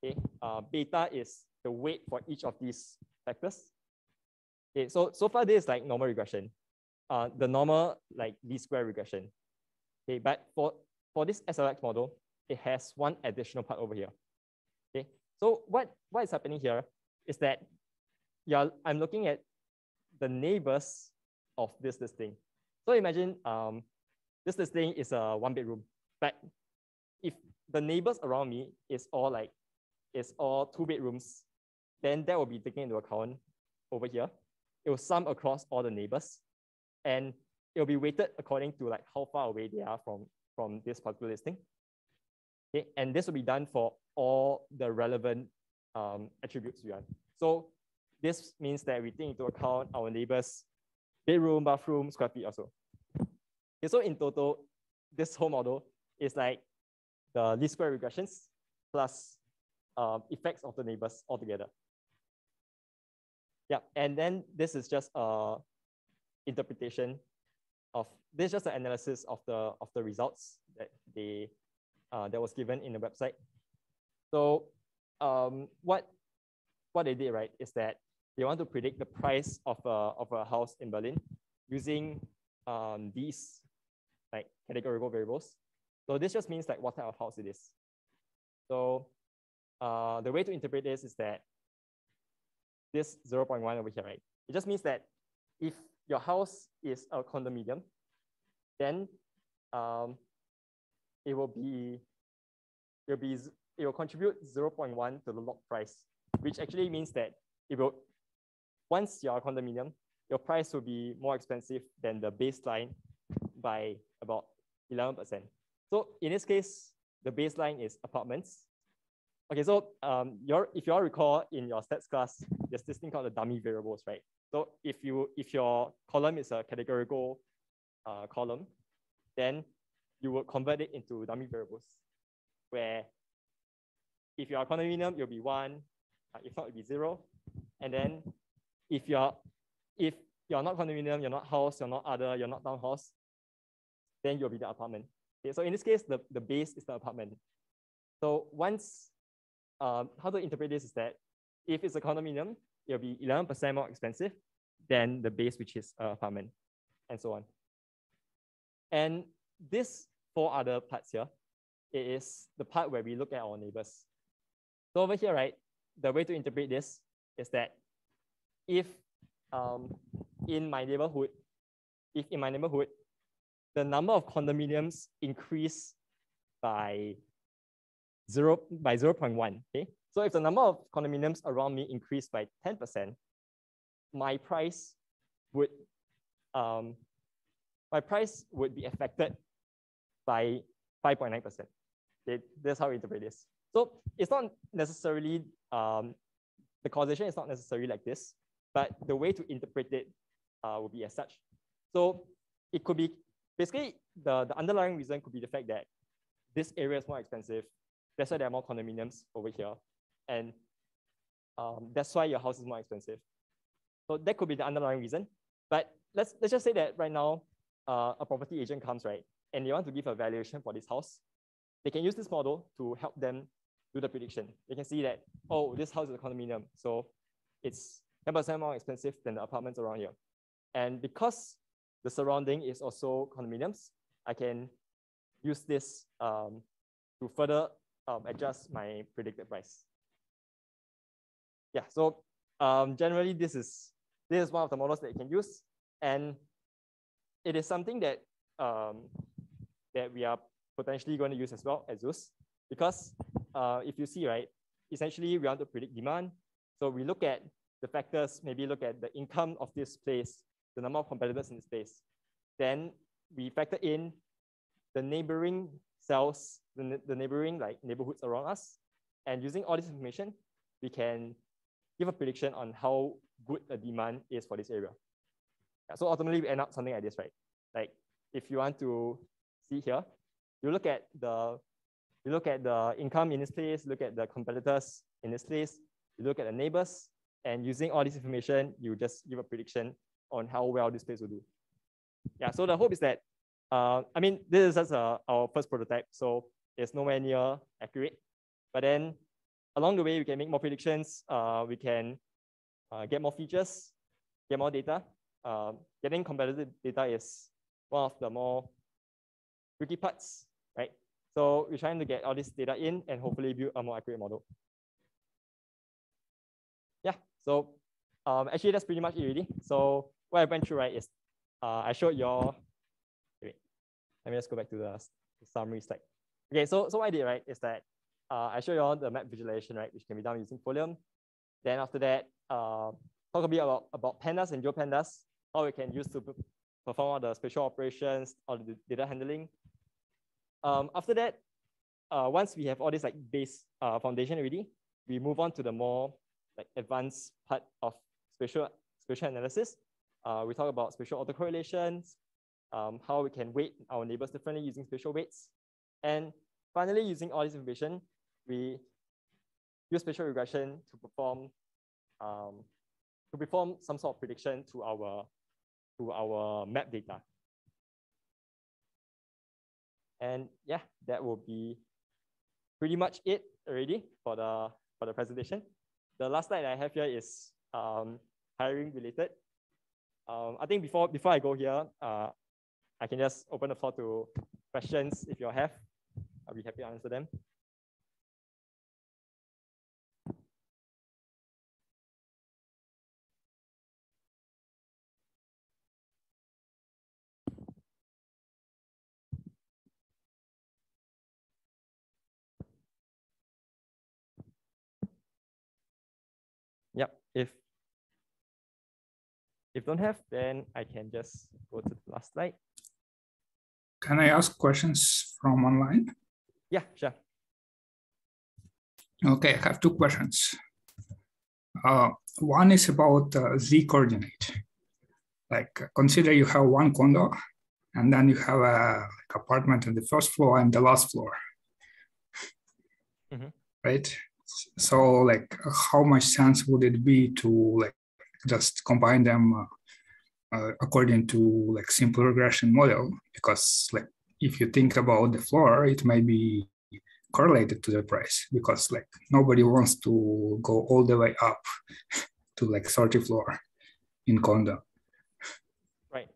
Okay, uh, beta is the weight for each of these factors. Okay, so so far this is like normal regression, uh, the normal like least square regression. Okay, but for for this SLX model, it has one additional part over here. Okay, so what what is happening here is that yeah, I'm looking at the neighbors of this listing. So imagine um, this listing is a one bedroom, but if the neighbors around me is all like, is all two bedrooms, then that will be taken into account over here. It will sum across all the neighbors and it will be weighted according to like how far away they are from, from this particular listing. Okay, and this will be done for all the relevant um, attributes you want. So this means that we take into account our neighbors' bedroom, bathroom, square feet also. Okay, so in total, this whole model is like the least square regressions plus uh, effects of the neighbors altogether. Yeah, and then this is just a interpretation of this is just an analysis of the of the results that they uh, that was given in the website. So um, what what they did right is that they want to predict the price of a of a house in Berlin using um, these like categorical variables. So this just means like what type of house it is. So uh, the way to interpret this is that this 0.1 over here, right? It just means that if your house is a condominium, then um, it will be, it will be, it will contribute 0.1 to the log price, which actually means that it will, once you're a condominium, your price will be more expensive than the baseline by about 11%. So in this case, the baseline is apartments. Okay, so um, your, if you all recall in your stats class, there's this thing called the dummy variables, right? So if you if your column is a categorical uh, column, then you would convert it into dummy variables, where if you're a condominium, you'll be one, uh, if not, it'll be zero. And then if you're if you're not condominium, you're not house, you're not other, you're not townhouse, then you'll be the apartment. Okay, so in this case, the, the base is the apartment. So once, um, how to interpret this is that if it's a condominium, it'll be 11% more expensive than the base, which is uh, apartment, and so on. And this four other parts here, it is the part where we look at our neighbors. So over here, right, the way to interpret this is that if um, in my neighborhood, if in my neighborhood, the number of condominiums increase by zero by 0 0.1, okay? So if the number of condominiums around me increased by 10%, my price would um, my price would be affected by 5.9%. Okay, that's how we interpret this. So it's not necessarily um, the causation is not necessarily like this, but the way to interpret it uh, will be as such. So it could be basically the, the underlying reason could be the fact that this area is more expensive. That's why there are more condominiums over here. And um, that's why your house is more expensive. So that could be the underlying reason. But let's, let's just say that right now, uh, a property agent comes, right? And they want to give a valuation for this house. They can use this model to help them do the prediction. They can see that, oh, this house is a condominium. So it's 10% more expensive than the apartments around here. And because the surrounding is also condominiums, I can use this um, to further um, adjust my predicted price. Yeah, so um, generally this is this is one of the models that you can use, and it is something that um, that we are potentially going to use as well as Zeus, because uh, if you see right, essentially we want to predict demand. So we look at the factors, maybe look at the income of this place, the number of competitors in this place. Then we factor in the neighboring cells, the, the neighboring like neighborhoods around us. And using all this information, we can give a prediction on how good the demand is for this area. Yeah, so ultimately we end up something like this, right? Like if you want to see here, you look at the you look at the income in this place, look at the competitors in this place, you look at the neighbors, and using all this information, you just give a prediction on how well this place will do. Yeah, so the hope is that, uh, I mean, this is just uh, our first prototype, so it's nowhere near accurate. But then along the way, we can make more predictions. Uh, we can uh, get more features, get more data. Uh, getting competitive data is one of the more tricky parts, right? So we're trying to get all this data in and hopefully build a more accurate model. Yeah, so um, actually that's pretty much it really. So what I went through, right, is uh, I showed your, wait, let me just go back to the, the summary slide. Okay, so, so what I did, right, is that uh, I showed you all the map visualization, right, which can be done using Folium. Then after that, uh, talk a bit about, about pandas and GeoPandas, how we can use to perform all the spatial operations, all the data handling. Um, after that, uh, once we have all this like base uh, foundation already, we move on to the more like advanced part of spatial, spatial analysis. Uh, we talk about spatial autocorrelations, um, how we can weight our neighbors differently using spatial weights. And finally, using all this information, we use spatial regression to perform um, to perform some sort of prediction to our to our map data. And yeah, that will be pretty much it already for the for the presentation. The last slide I have here is um, hiring related. Um, I think before before I go here, uh, I can just open the floor to questions if you have. I'll be happy to answer them. If if don't have, then I can just go to the last slide. Can I ask questions from online? Yeah, sure. Okay, I have two questions. Uh, one is about uh, z coordinate. Like consider you have one condo and then you have a like, apartment on the first floor and the last floor. Mm -hmm. Right? So like how much sense would it be to like just combine them uh, uh, according to like simple regression model? Because like if you think about the floor it may be correlated to the price because like nobody wants to go all the way up [LAUGHS] to like 30 floor in condo. Right.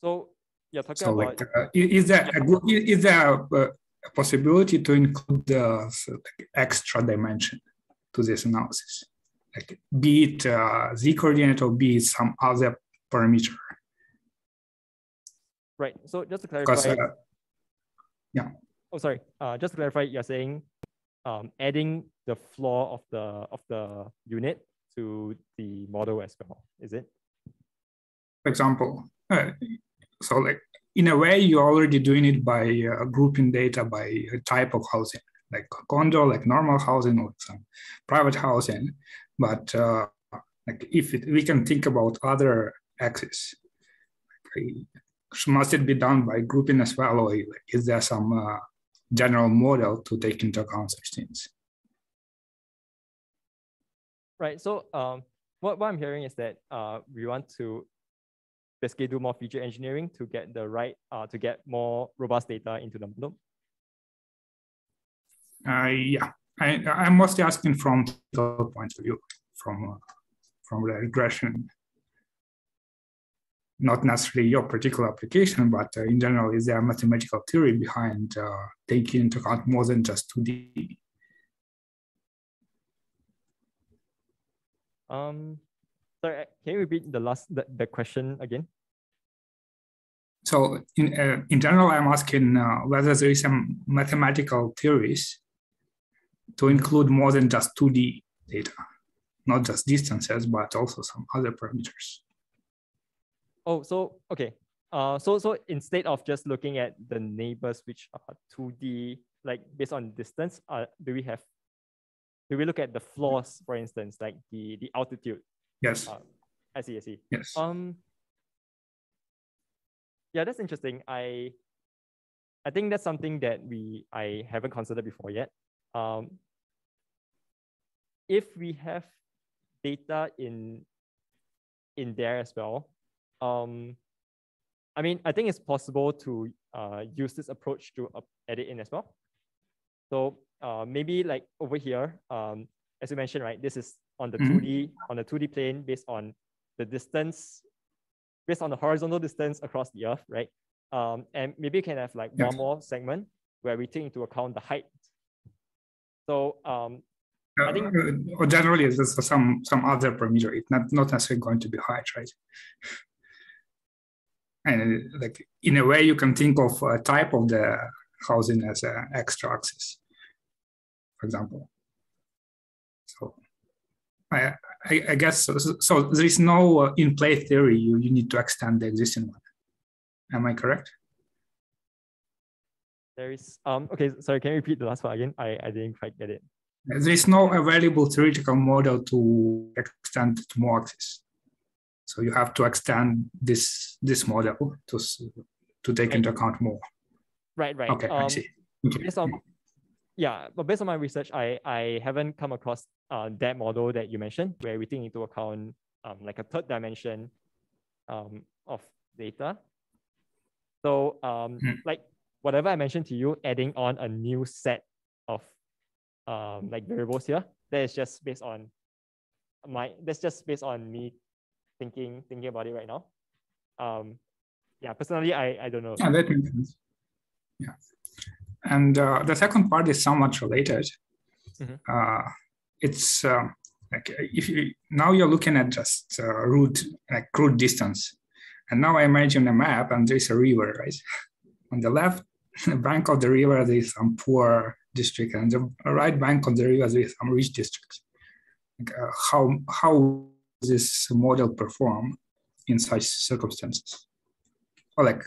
So yeah so about like uh, is there a good is there a, a possibility to include the like, extra dimension to this analysis. Like be it uh, z coordinate or be it some other parameter. Right. So just to clarify uh, yeah. Oh sorry. Uh, just to clarify you're saying um, adding the floor of the of the unit to the model as well is it? For example uh, so like in a way you're already doing it by uh, grouping data by type of housing like condo like normal housing or some private housing but uh, like if it, we can think about other axes, like, must it be done by grouping as well, or is there some uh, general model to take into account such things? Right. So um, what, what I'm hearing is that uh, we want to basically do more feature engineering to get the right uh, to get more robust data into the model. Uh, yeah, I, I'm mostly asking from the point of view, from uh, from the regression. Not necessarily your particular application, but uh, in general, is there a mathematical theory behind uh, taking into account more than just 2D? Um, sorry, uh, can you repeat the last the, the question again? So in, uh, in general, I'm asking uh, whether there is some mathematical theories to include more than just 2D data, not just distances, but also some other parameters. Oh, so, okay. Uh, so, so instead of just looking at the neighbors, which are 2D, like based on distance, uh, do we have, do we look at the floors, for instance, like the, the altitude? Yes. Uh, I see, I see. Yes. Um, yeah, that's interesting. I, I think that's something that we I haven't considered before yet. Um, if we have data in in there as well, um, I mean, I think it's possible to uh, use this approach to uh, edit in as well. So uh, maybe like over here, um, as you mentioned, right, this is on the mm -hmm. 2D on the 2D plane based on the distance, based on the horizontal distance across the Earth, right? Um, and maybe you can have like yes. one more segment where we take into account the height. So um, I think uh, uh generally there's some some other parameter. It's not not necessarily going to be height, right? And like in a way, you can think of a type of the housing as an extra axis, for example. I I, I guess so, so, There is no uh, in play theory. You you need to extend the existing one. Am I correct? There is um okay. Sorry, can you repeat the last one again? I I didn't quite get it. There is no available theoretical model to extend to more axes. So you have to extend this this model to to take Right. into account more. Right, right. Okay, I Um, see. Okay. based on yeah, but based on my research, I I haven't come across uh, that model that you mentioned where we take into account um, like a third dimension um, of data. So um, Hmm. like whatever I mentioned to you, adding on a new set of um, like variables here, that is just based on my that's just based on me thinking thinking about it right now. Um, yeah, personally, I I don't know. Yeah, that makes sense. Yeah. And uh, the second part is somewhat related. Mhm. Uh, it's uh, like if you now you're looking at just uh, route like route distance, and now I imagine a map and there's a river, right? [LAUGHS] On the left [LAUGHS] bank of the river there is some poor district, and the right bank of the river there is some rich districts. Like, uh, how how this model perform in such circumstances? Or like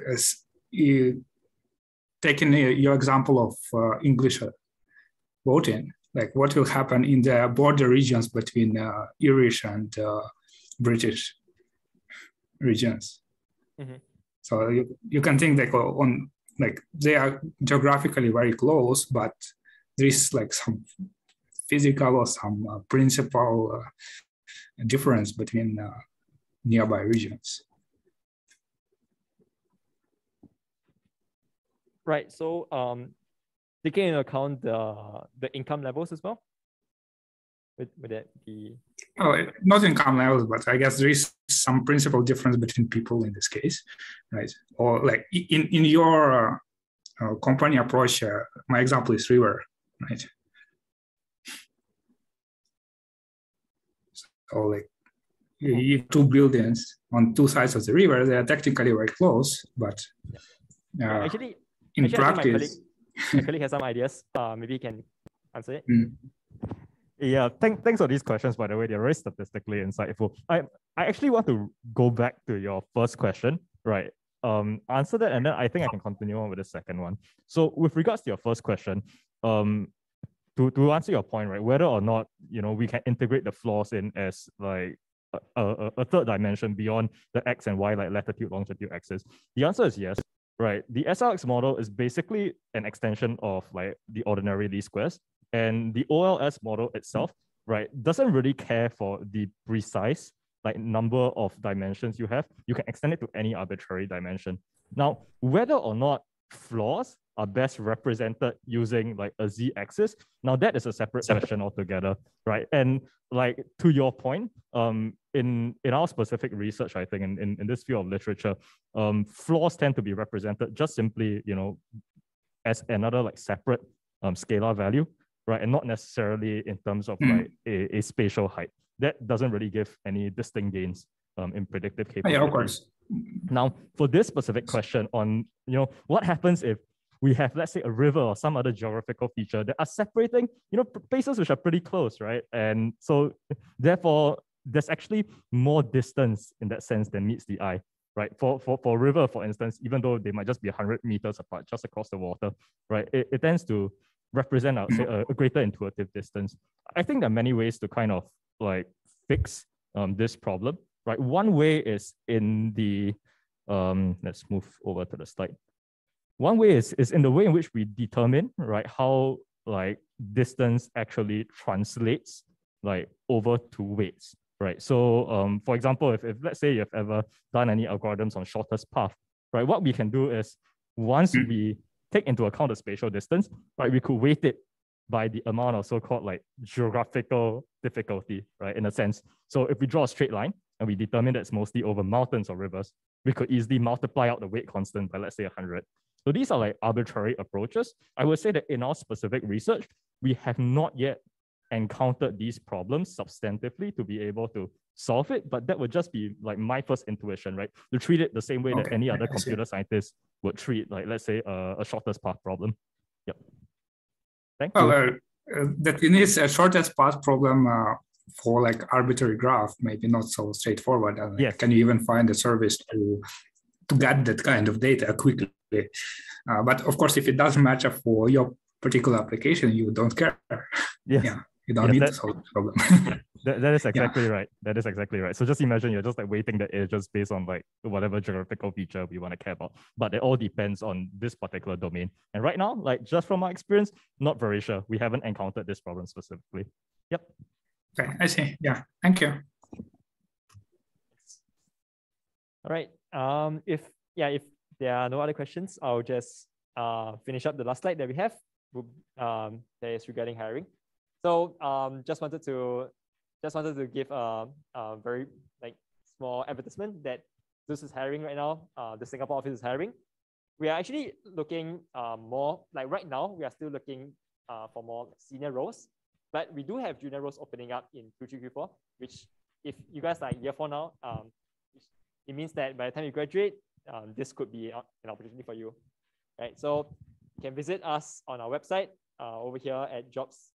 you taking uh, your example of uh, English voting, like what will happen in the border regions between uh, Irish and uh, British regions. Mhm. So you, you can think like on like they are geographically very close, but there is like some physical or some uh, principal uh, difference between uh, nearby regions. Right. So um, taking into account the the income levels as well. Would, would that be Oh, not income levels, but I guess there is some principal difference between people in this case, right? Or like in in your uh, company approach, uh, my example is river, right? So like you two buildings on two sides of the river, they are technically very close, but uh, actually in actually, I think my practice, [LAUGHS] colleague has some ideas. Uh, maybe he can answer it. mm, Yeah, thank, thanks for these questions, by the way. They're very statistically insightful. I, I actually want to go back to your first question, right? Um, answer that, and then I think I can continue on with the second one. So, with regards to your first question, um, to, to answer your point, right, whether or not you know we can integrate the floors in as like a, a, a third dimension beyond the x and y, like latitude, longitude axis, the answer is yes. Right, the SLX model is basically an extension of like the ordinary least squares, and the OLS model itself, right, doesn't really care for the precise like number of dimensions you have. You can extend it to any arbitrary dimension. Now, whether or not floors are best represented using like a z-axis, now that is a separate question altogether, right? And like to your point, um, in in our specific research, I think in, in, in this field of literature, um, floors tend to be represented just simply, you know, as another like separate um, scalar value, right? And not necessarily in terms of Mm. like a, a spatial height. That doesn't really give any distinct gains um, in predictive capability. yeah, of course. Now, for this specific question on, you know, what happens if we have, let's say, a river or some other geographical feature that are separating, you know, places which are pretty close, right? And so, therefore, there's actually more distance in that sense than meets the eye, right? For for for river, for instance, even though they might just be 100 meters apart, just across the water, right? It, it tends to represent, I would say, a, a greater intuitive distance. I think there are many ways to kind of like fix um, this problem, right? One way is in the, um, let's move over to the slide. One way is, is in the way in which we determine, right, how like distance actually translates like over to weights, right? So um, for example, if, if let's say you've ever done any algorithms on shortest path, right, what we can do is once we take into account the spatial distance, right, we could weight it by the amount of so-called like geographical difficulty, right, in a sense. So if we draw a straight line and we determine that it's mostly over mountains or rivers, we could easily multiply out the weight constant by let's say 100. So these are like arbitrary approaches. I would say that in our specific research, we have not yet encountered these problems substantively to be able to solve it, but that would just be like my first intuition, right? To treat it the same way that any other computer scientist would treat, like, let's say, uh, a shortest path problem. Yep. Thank you. Well, uh, uh, that is a shortest path problem uh, for like arbitrary graph, maybe not so straightforward. Uh, Yes. Can you even find a service to to get that kind of data quickly? Uh, but of course, if it doesn't match up for your particular application, you don't care. Yes. Yeah, you don't Yes, need that- to solve the problem. [LAUGHS] [LAUGHS] That, that is exactly yeah. right. That is exactly right. So just imagine you're just like weighting the edges based on like whatever geographical feature we want to care about. But it all depends on this particular domain. And right now, like just from my experience, not very sure. We haven't encountered this problem specifically. Yep. Okay, I see. Yeah. Thank you. All right. Um, if yeah, if there are no other questions, I'll just uh, finish up the last slide that we have. Um, that is regarding hiring. So um, just wanted to just wanted to give a, a very like small advertisement that this is hiring right now. Uh, the Singapore office is hiring. We are actually looking uh, more like right now. We are still looking uh, for more senior roles, but we do have junior roles opening up in Q3, Q4. Which, if you guys are year four now, um, it means that by the time you graduate, um, this could be an opportunity for you, right? So you can visit us on our website uh, over here at jobs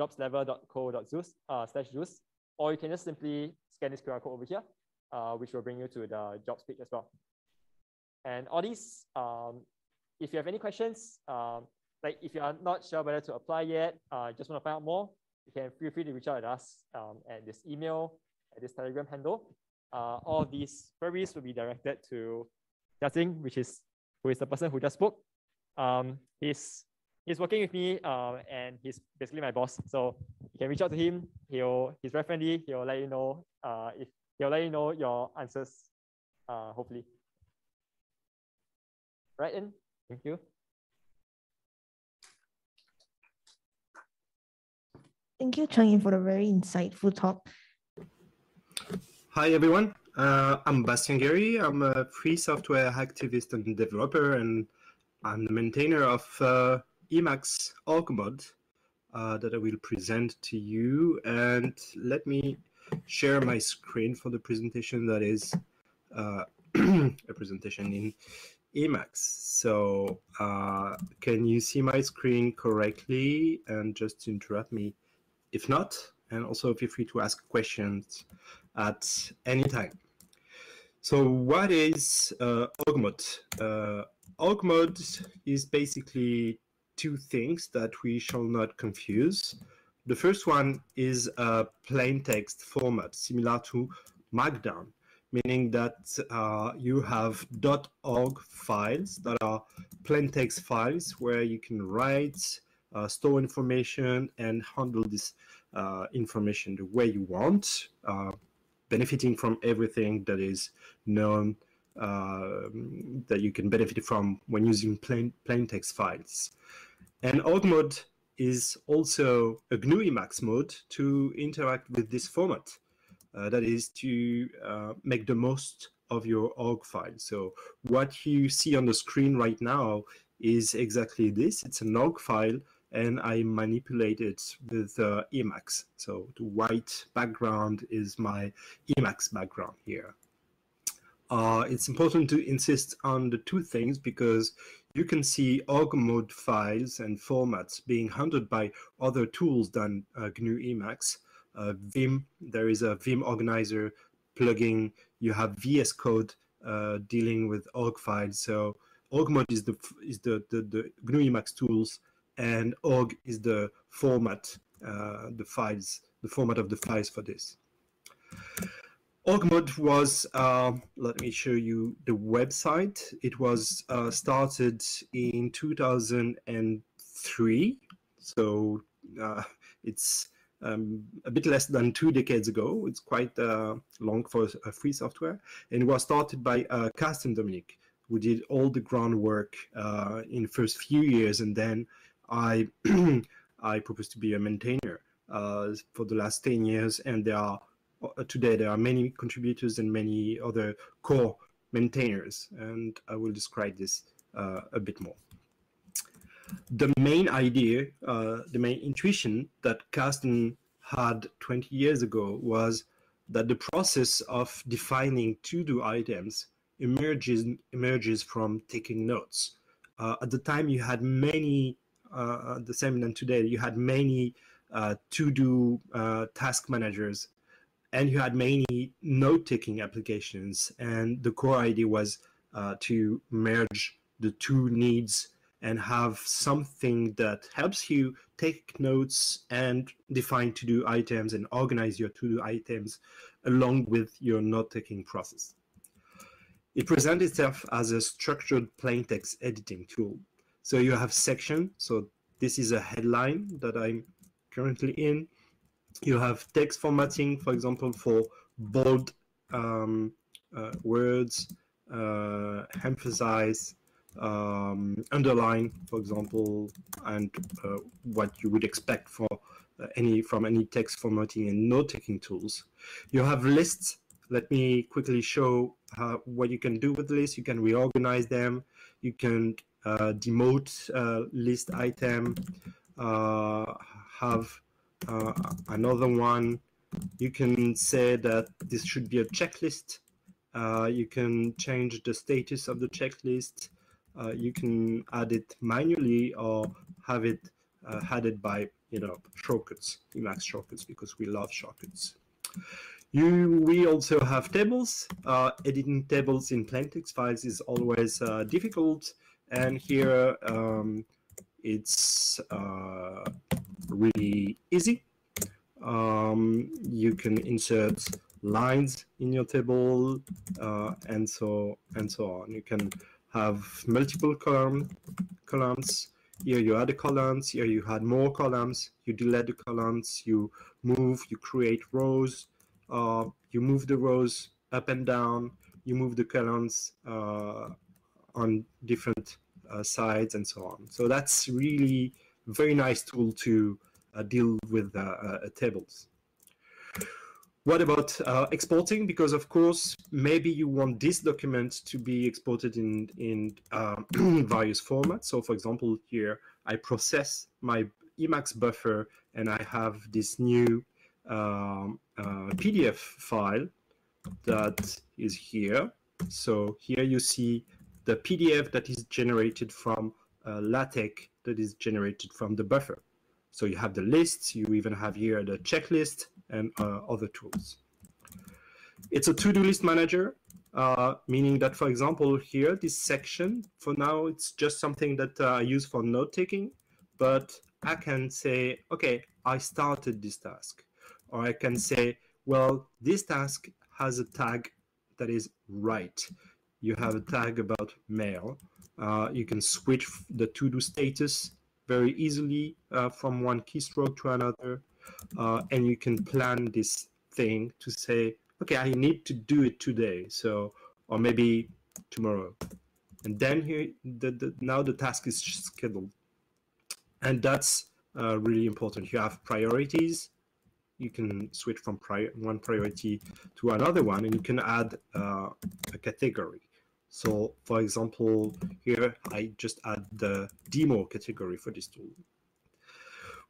jobslevel.co.zeus uh, slash Zeus, or you can just simply scan this QR code over here, uh, which will bring you to the jobs page as well. And all these, um, if you have any questions, um, like if you are not sure whether to apply yet, uh, just want to find out more, you can feel free to reach out to us um, at this email, at this Telegram handle. Uh, all these queries will be directed to Jiaxing, which is who is the person who just spoke. Um, he's he's working with me um, and he's basically my boss. So you can reach out to him. He'll he's very friendly. He'll let you know uh, if he'll let you know your answers. Uh, hopefully. Right in. Thank you. Thank you, Chen Yuan, for the very insightful talk. Hi, everyone. Uh, I'm Bastien Guerry. I'm a free software activist and developer, and I'm the maintainer of uh, Emacs org mode uh, that I will present to you. And let me share my screen for the presentation that is uh, [CLEARS THROAT] a presentation in Emacs. So uh, can you see my screen correctly? And just interrupt me if not. And also feel free to ask questions at any time. So what is uh, org Uh, org is basically two things that we shall not confuse. The first one is a plain text format similar to Markdown, meaning that uh, you have dot .org files that are plain text files where you can write, uh, store information, and handle this uh, information the way you want, uh, benefiting from everything that is known uh, that you can benefit from when using plain, plain text files. And org mode is also a GNU Emacs mode to interact with this format. Uh, that is to uh, make the most of your org file. So what you see on the screen right now is exactly this. It's an org file and I manipulate it with uh, Emacs. So the white background is my Emacs background here. Uh, it's important to insist on the two things because you can see org mode files and formats being handled by other tools than uh, GNU Emacs. Uh, Vim, there is a Vim organizer plugin. You have VS Code uh, dealing with org files. So org mode is the is the, the, the GNU Emacs tools, and org is the format, uh, the files, the format of the files for this. Org mode was, uh, let me show you the website. It was uh, started in 2003. So uh, it's um, a bit less than two decades ago. It's quite uh, long for a free software. And it was started by uh, Carsten Dominik, who did all the groundwork uh, in the first few years. And then I, [CLEARS THROAT] I proposed to be a maintainer for the last 10 years. And there are uh, today there are many contributors and many other core maintainers, and I will describe this uh, a bit more. The main idea, uh, the main intuition that Carsten had 20 years ago was that the process of defining to-do items emerges emerges from taking notes. Uh, at the time, you had many, uh, the same than today, you had many uh, to-do uh, task managers and you had many note-taking applications. And the core idea was uh, to merge the two needs and have something that helps you take notes and define to-do items and organize your to-do items along with your note-taking process. It presents itself as a structured plain text editing tool. So you have section. So this is a headline that I'm currently in. You have text formatting, for example, for bold um, uh, words, uh, emphasize, um, underline, for example, and uh, what you would expect for uh, any from any text formatting and note-taking tools. You have lists. Let me quickly show uh, what you can do with lists. You can reorganize them. You can uh, demote list item. Uh, another one. You can say that this should be a checklist. you can change the status of the checklist uh, you can add it manually or have it uh, added by you know shortcuts, Emacs shortcuts, because we love shortcuts. You, we also have tables. Uh, editing tables in plain text files is always uh, difficult, and here um, it's uh, really easy. Um, you can insert lines in your table, uh, and so and so on. You can have multiple column, columns. Here you add the columns, here you add more columns, you delete the columns, you move, you create rows, uh, you move the rows up and down, you move the columns uh, on different uh, sides and so on. So that's really very nice tool to uh, deal with uh, uh, tables. What about uh, exporting? Because of course, maybe you want this document to be exported in, in um, [CLEARS THROAT] various formats. So for example, here I process my Emacs buffer and I have this new um, uh, PDF file that is here. So here you see the PDF that is generated from uh, LaTeX that is generated from the buffer. So you have the lists, you even have here the checklist, and uh, other tools. It's a to-do list manager, uh, meaning that, for example, here, this section, for now, it's just something that uh, I use for note-taking, but I can say, okay, I started this task. Or I can say, well, this task has a tag that is right. You have a tag about mail. Uh, you can switch the to-do status very easily uh, from one keystroke to another uh, and you can plan this thing to say, okay, I need to do it today, so or maybe tomorrow, and then here the, the now the task is scheduled, and that's uh, really important. You have priorities. You can switch from prior, one priority to another one, and you can add uh, a category. So, for example, here I just add the demo category for this tool.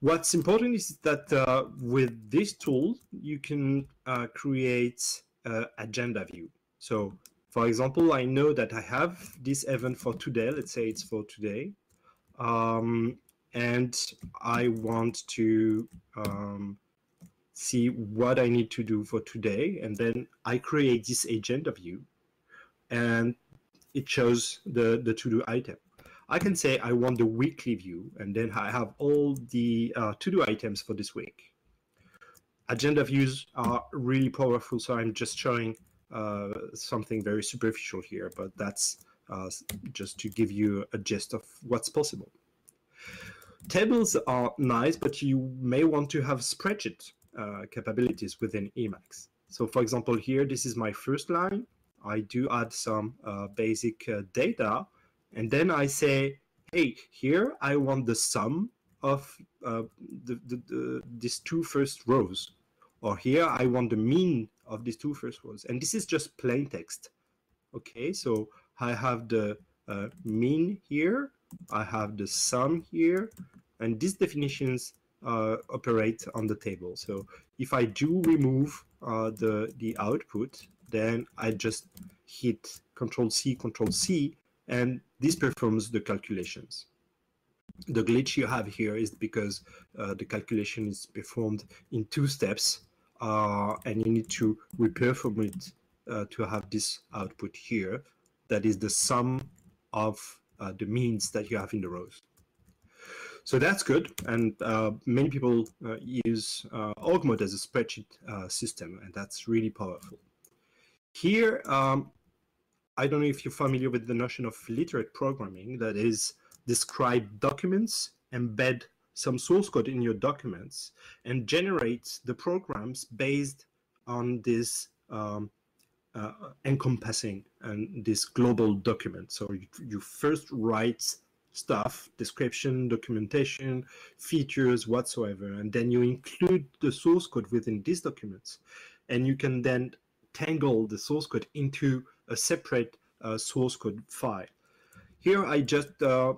What's important is that uh, with this tool, you can uh, create uh, agenda view. So for example, I know that I have this event for today. Let's say it's for today. Um, and I want to um, see what I need to do for today. And then I create this agenda view and it shows the, the to-do item. I can say I want the weekly view, and then I have all the uh, to-do items for this week. Agenda views are really powerful, so I'm just showing uh, something very superficial here, but that's uh, just to give you a gist of what's possible. Tables are nice, but you may want to have spreadsheet uh, capabilities within Emacs. So for example, here, this is my first line. I do add some uh, basic uh, data and then I say, hey, here I want the sum of uh, the, the, the, these two first rows, or here I want the mean of these two first rows. And this is just plain text. Okay, so I have the uh, mean here, I have the sum here, and these definitions uh, operate on the table. So if I do remove uh, the, the output, then I just hit Control C, Control C, and this performs the calculations. The glitch you have here is because uh, the calculation is performed in two steps, uh, and you need to reperform it uh, to have this output here. That is the sum of uh, the means that you have in the rows. So that's good, and uh, many people uh, use org mode as a spreadsheet system, and that's really powerful. Here, um, I don't know if you're familiar with the notion of literate programming, that is, describe documents, embed some source code in your documents, and generate the programs based on this um, uh, encompassing and this global document. So you, you first write stuff, description, documentation, features, whatsoever, and then you include the source code within these documents. And you can then tangle the source code into a separate uh, source code file. Here I just, uh,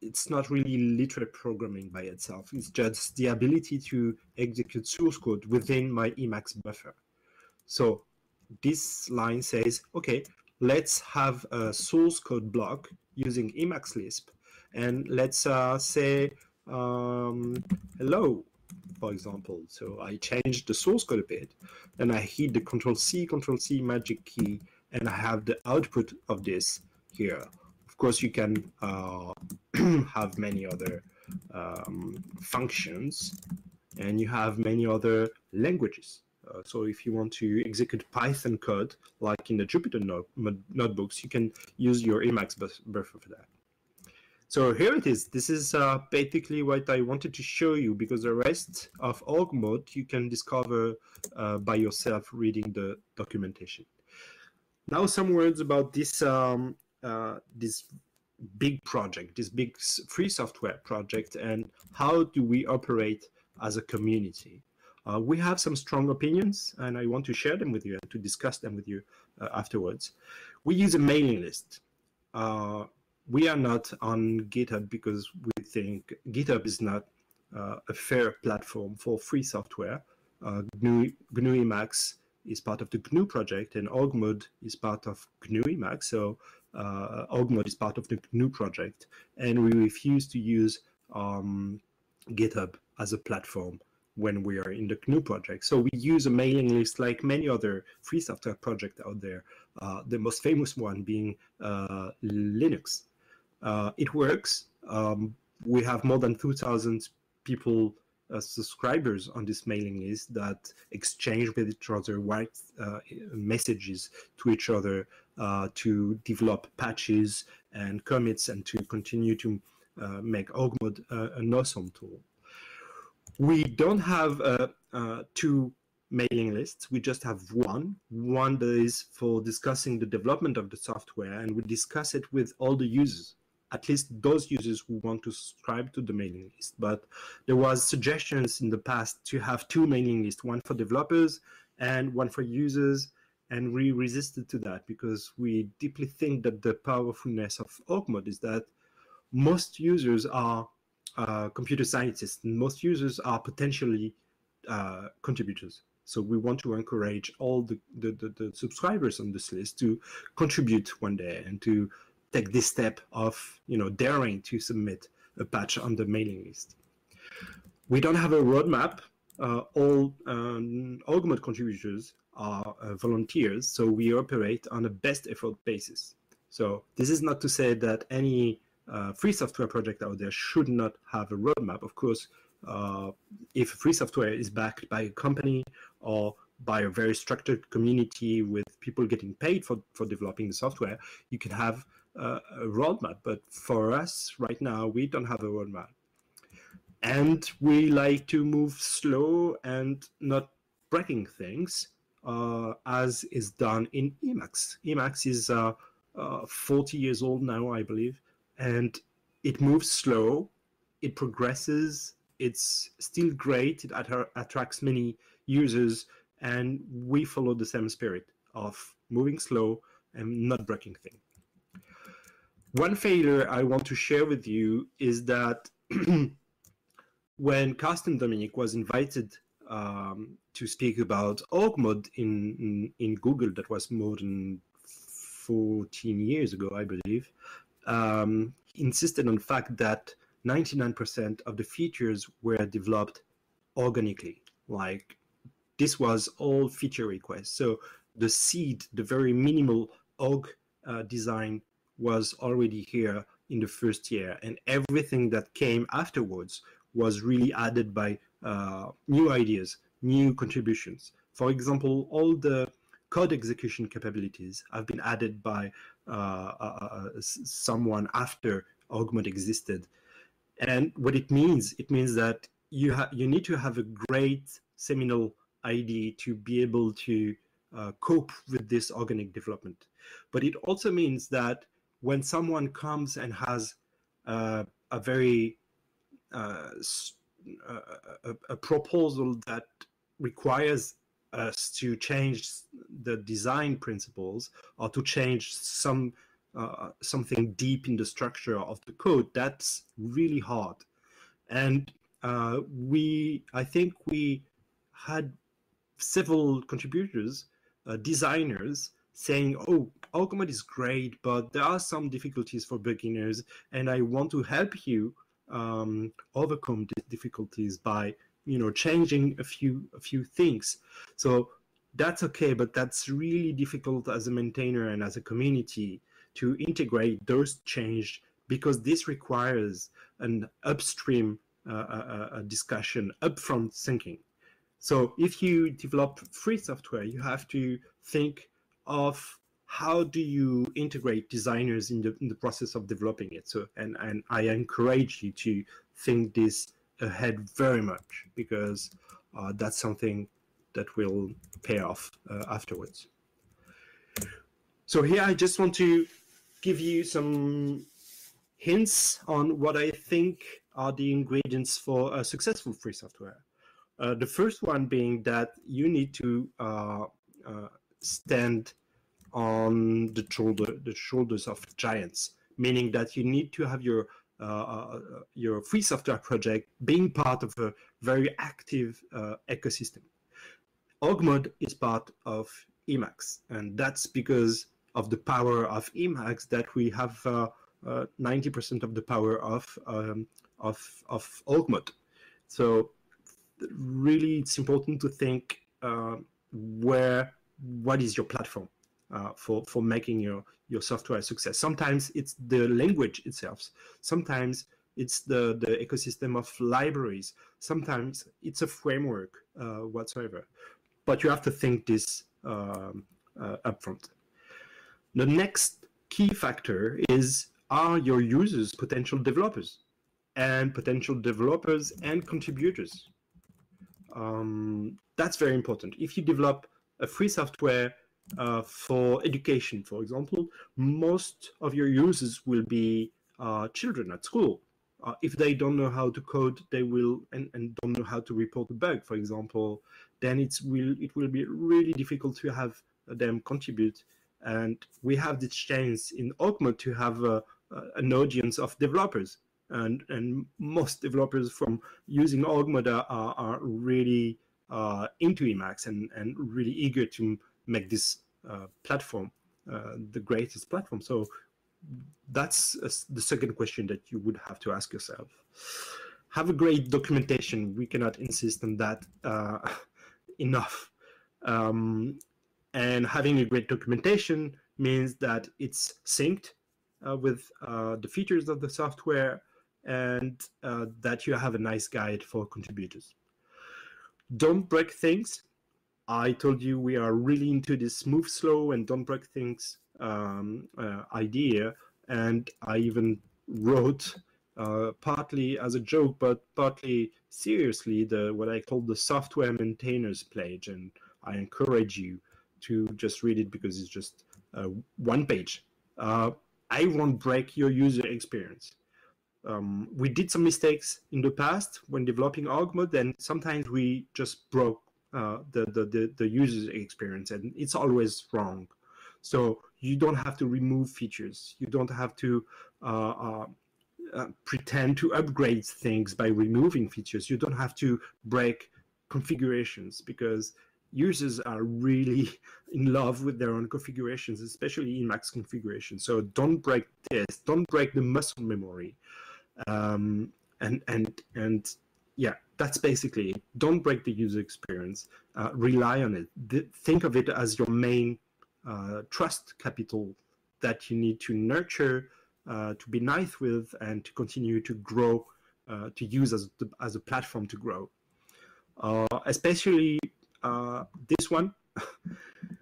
it's not really literate programming by itself. It's just the ability to execute source code within my Emacs buffer. So this line says, okay, let's have a source code block using Emacs Lisp and let's uh, say um, hello, for example. So I changed the source code a bit, and I hit the Control C, Control C magic key, and I have the output of this here. Of course, you can uh, [CLEARS THROAT] have many other um, functions, and you have many other languages. Uh, so if you want to execute Python code, like in the Jupyter no notebooks, you can use your Emacs buffer for that. So here it is. This is uh, basically what I wanted to show you because the rest of org mode you can discover uh, by yourself reading the documentation. Now some words about this um, uh, this big project, this big free software project, and how do we operate as a community. Uh, we have some strong opinions, and I want to share them with you and to discuss them with you uh, afterwards. We use a mailing list. We are not on GitHub because we think GitHub is not uh, a fair platform for free software. Uh, GNU, GNU Emacs is part of the GNU project, and Org mode is part of GNU Emacs. So uh, Org mode is part of the GNU project, and we refuse to use um, GitHub as a platform when we are in the GNU project. So we use a mailing list like many other free software projects out there. Uh, the most famous one being uh, Linux. Uh, it works. Um, we have more than 2,000 people, uh, subscribers on this mailing list that exchange with each other, write uh, messages to each other uh, to develop patches and commits and to continue to uh, make Org mode an awesome tool. We don't have two mailing lists. We just have one. One that is for discussing the development of the software, and we discuss it with all the users at least those users who want to subscribe to the mailing list. But there was suggestions in the past to have two mailing lists, one for developers and one for users. And we resisted to that because we deeply think that the powerfulness of Org mode is that most users are uh, computer scientists most users are potentially uh, contributors. So we want to encourage all the, the, the, the subscribers on this list to contribute one day and to take this step of you know daring to submit a patch on the mailing list. We don't have a roadmap. Uh, all um, Org mode contributors are uh, volunteers, so we operate on a best effort basis. So this is not to say that any uh, free software project out there should not have a roadmap. Of course, uh, if free software is backed by a company or by a very structured community with people getting paid for, for developing the software, you can have uh, a roadmap. But for us right now, we don't have a roadmap. And we like to move slow and not breaking things, uh, as is done in Emacs. Emacs is uh, uh 40 years old now, I believe, and it moves slow, it progresses, it's still great, it attracts many users, and we follow the same spirit of moving slow and not breaking things. One failure I want to share with you is that [CLEARS THROAT] when Carsten Dominik was invited um, to speak about Org mode in, in, in Google, that was more than 14 years ago, I believe, um, insisted on the fact that 99% of the features were developed organically. Like this was all feature requests. So the seed, the very minimal org uh, design was already here in the first year, and everything that came afterwards was really added by uh, new ideas, new contributions. For example, all the code execution capabilities have been added by uh, uh, uh someone after Org mode existed. And what it means, it means that you you need to have a great seminal idea to be able to uh, cope with this organic development. But it also means that when someone comes and has uh, a very uh, a, a, proposal that requires us to change the design principles or to change some uh, something deep in the structure of the code, that's really hard. And uh, we, I think we had several contributors, uh, designers, saying, "Oh, Org mode is great, but there are some difficulties for beginners, and I want to help you um, overcome these difficulties by, you know, changing a few a few things." So that's okay, but that's really difficult as a maintainer and as a community to integrate those change because this requires an upstream uh, uh, uh discussion, upfront thinking. So if you develop free software, you have to think of how do you integrate designers in the, in the process of developing it. So, and, and I encourage you to think this ahead very much because uh, that's something that will pay off uh, afterwards. So here I just want to give you some hints on what I think are the ingredients for a successful free software. Uh, the first one being that you need to uh, uh, stand on the shoulder the shoulders of giants, meaning that you need to have your uh, uh, your free software project being part of a very active ecosystem. Org mode is part of Emacs, and that's because of the power of Emacs that we have 90% of the power of um, of of Org mode. So really it's important to think uh, where what is your platform uh, for for making your your software a success. Sometimes it's the language itself. Sometimes it's the the ecosystem of libraries. Sometimes it's a framework uh, whatsoever. But you have to think this um, uh, upfront. The next key factor is are your users potential developers and potential developers and contributors um, that's very important. If you develop a free software uh, for education, for example, most of your users will be uh, children at school. Uh, if they don't know how to code, they will and, and don't know how to report a bug, for example, then it's will it will be really difficult to have them contribute. And we have this chance in Org mode to have a, an audience of developers and and most developers from using Org mode are, are really uh, into Emacs and and really eager to make this uh, platform uh, the greatest platform. So that's the second question that you would have to ask yourself. Have a great documentation. We cannot insist on that uh, [LAUGHS] enough. Um, and having a great documentation means that it's synced uh, with uh, the features of the software and uh, that you have a nice guide for contributors. Don't break things. I told you we are really into this move slow and don't break things um, uh, idea. And I even wrote uh, partly as a joke, but partly seriously, the what I call the software maintainers pledge. And I encourage you to just read it because it's just uh, one page. Uh, I won't break your user experience um, we did some mistakes in the past when developing Org mode, and sometimes we just broke uh, the, the, the, the experience, and it's always wrong. So you don't have to remove features. You don't have to uh, uh, uh, pretend to upgrade things by removing features. You don't have to break configurations because users are really [LAUGHS] in love with their own configurations, especially Emacs configurations. So don't break this. Don't break the muscle memory um, and and and yeah that's basically it. don't break the user experience uh, rely on it Th- think of it as your main uh, trust capital that you need to nurture uh, to be nice with, and to continue to grow, uh, to use as, as a platform to grow. Uh, especially uh, this one, [LAUGHS]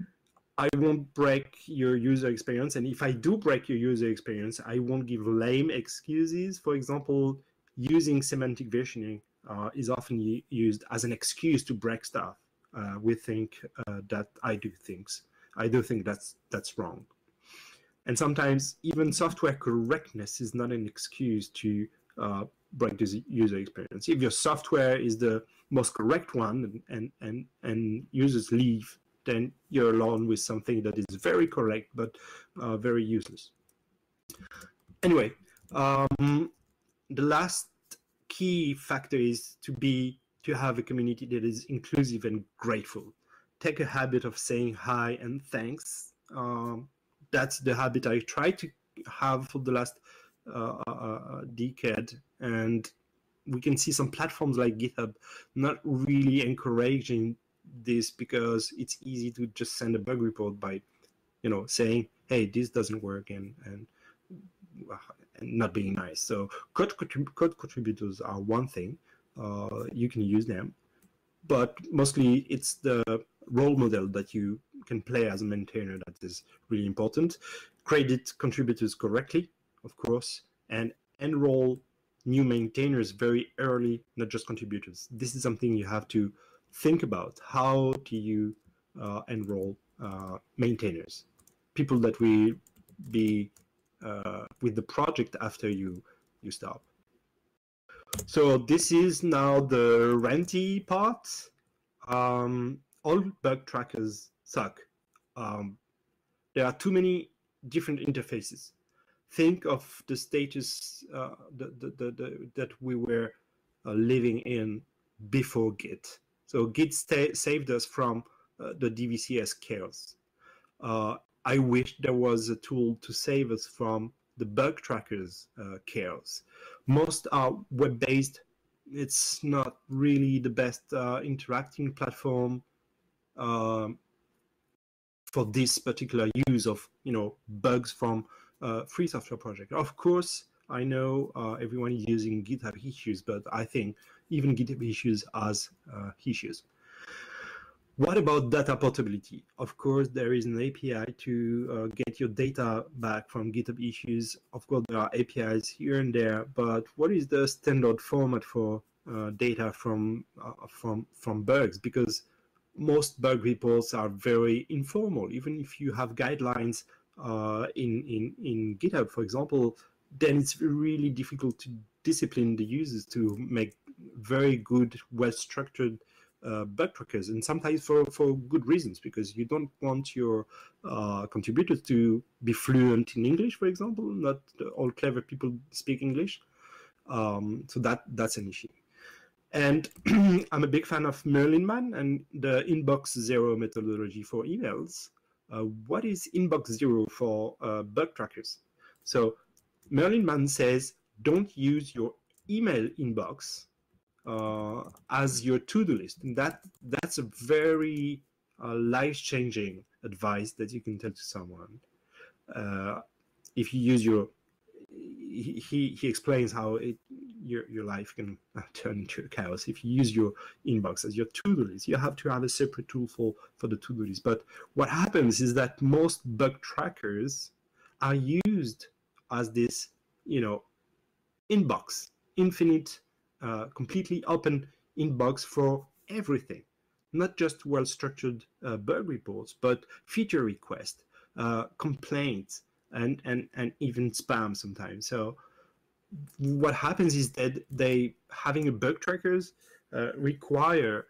I won't break your user experience. And if I do break your user experience, I won't give lame excuses. For example, using semantic versioning uh, is often used as an excuse to break stuff. Uh, we think uh, that I do things. I do think that's that's wrong. And sometimes even software correctness is not an excuse to uh, break the user experience. If your software is the most correct one and, and, and users leave, then you're alone with something that is very correct but uh, very useless. Anyway, um, the last key factor is to be to have a community that is inclusive and grateful. Take a habit of saying hi and thanks. Um, that's the habit I try to have for the last uh, uh, uh decade, and we can see some platforms like GitHub not really encouraging this because it's easy to just send a bug report by, you know, saying, "Hey, this doesn't work," and and, and not being nice. So code code contributors are one thing. Uh, you can use them, but mostly it's the role model that you can play as a maintainer that is really important. Credit contributors correctly, of course, and enroll new maintainers very early, not just contributors. This is something you have to think about. How do you uh, enroll uh, maintainers? People that will be uh, with the project after you you stop. So this is now the ranty part. Um, all bug trackers suck. Um, there are too many different interfaces think of the status uh, the, the, the, the, that we were uh, living in before Git. So Git saved us from uh, the DVCS chaos. Uh, I wish there was a tool to save us from the bug trackers uh, chaos. Most are web-based. It's not really the best uh, interacting platform um, for this particular use of you know bugs from uh, free software project. Of course, I know uh, everyone is using GitHub issues, but I think even GitHub issues has uh, issues. What about data portability? Of course, there is an API to uh, get your data back from GitHub issues. Of course, there are APIs here and there, but what is the standard format for uh, data from uh, from from bugs? Because most bug reports are very informal. Even if you have guidelines uh, in, in, in GitHub, for example, then it's really difficult to discipline the users to make very good, well-structured uh, bug trackers, and sometimes for, for good reasons, because you don't want your uh, contributors to be fluent in English, for example. Not all clever people speak English, um, so that that's an issue. And [CLEARS THROAT] I'm a big fan of Merlin Mann and the inbox zero methodology for emails. Uh, what is inbox zero for uh, bug trackers? So Merlin Mann says, don't use your email inbox uh, as your to-do list. And that that's a very uh, life-changing advice that you can tell to someone. Uh, if you use your, he, he explains how it your, your life can uh, turn into chaos if you use your inbox as your to-do list. You have to have a separate tool for, for the to-do list. But what happens is that most bug trackers are used as this, you know, inbox, infinite, uh, completely open inbox for everything, not just well-structured uh, bug reports, but feature requests, uh, complaints, and, and, and even spam sometimes. So what happens is that they having a bug trackers uh, require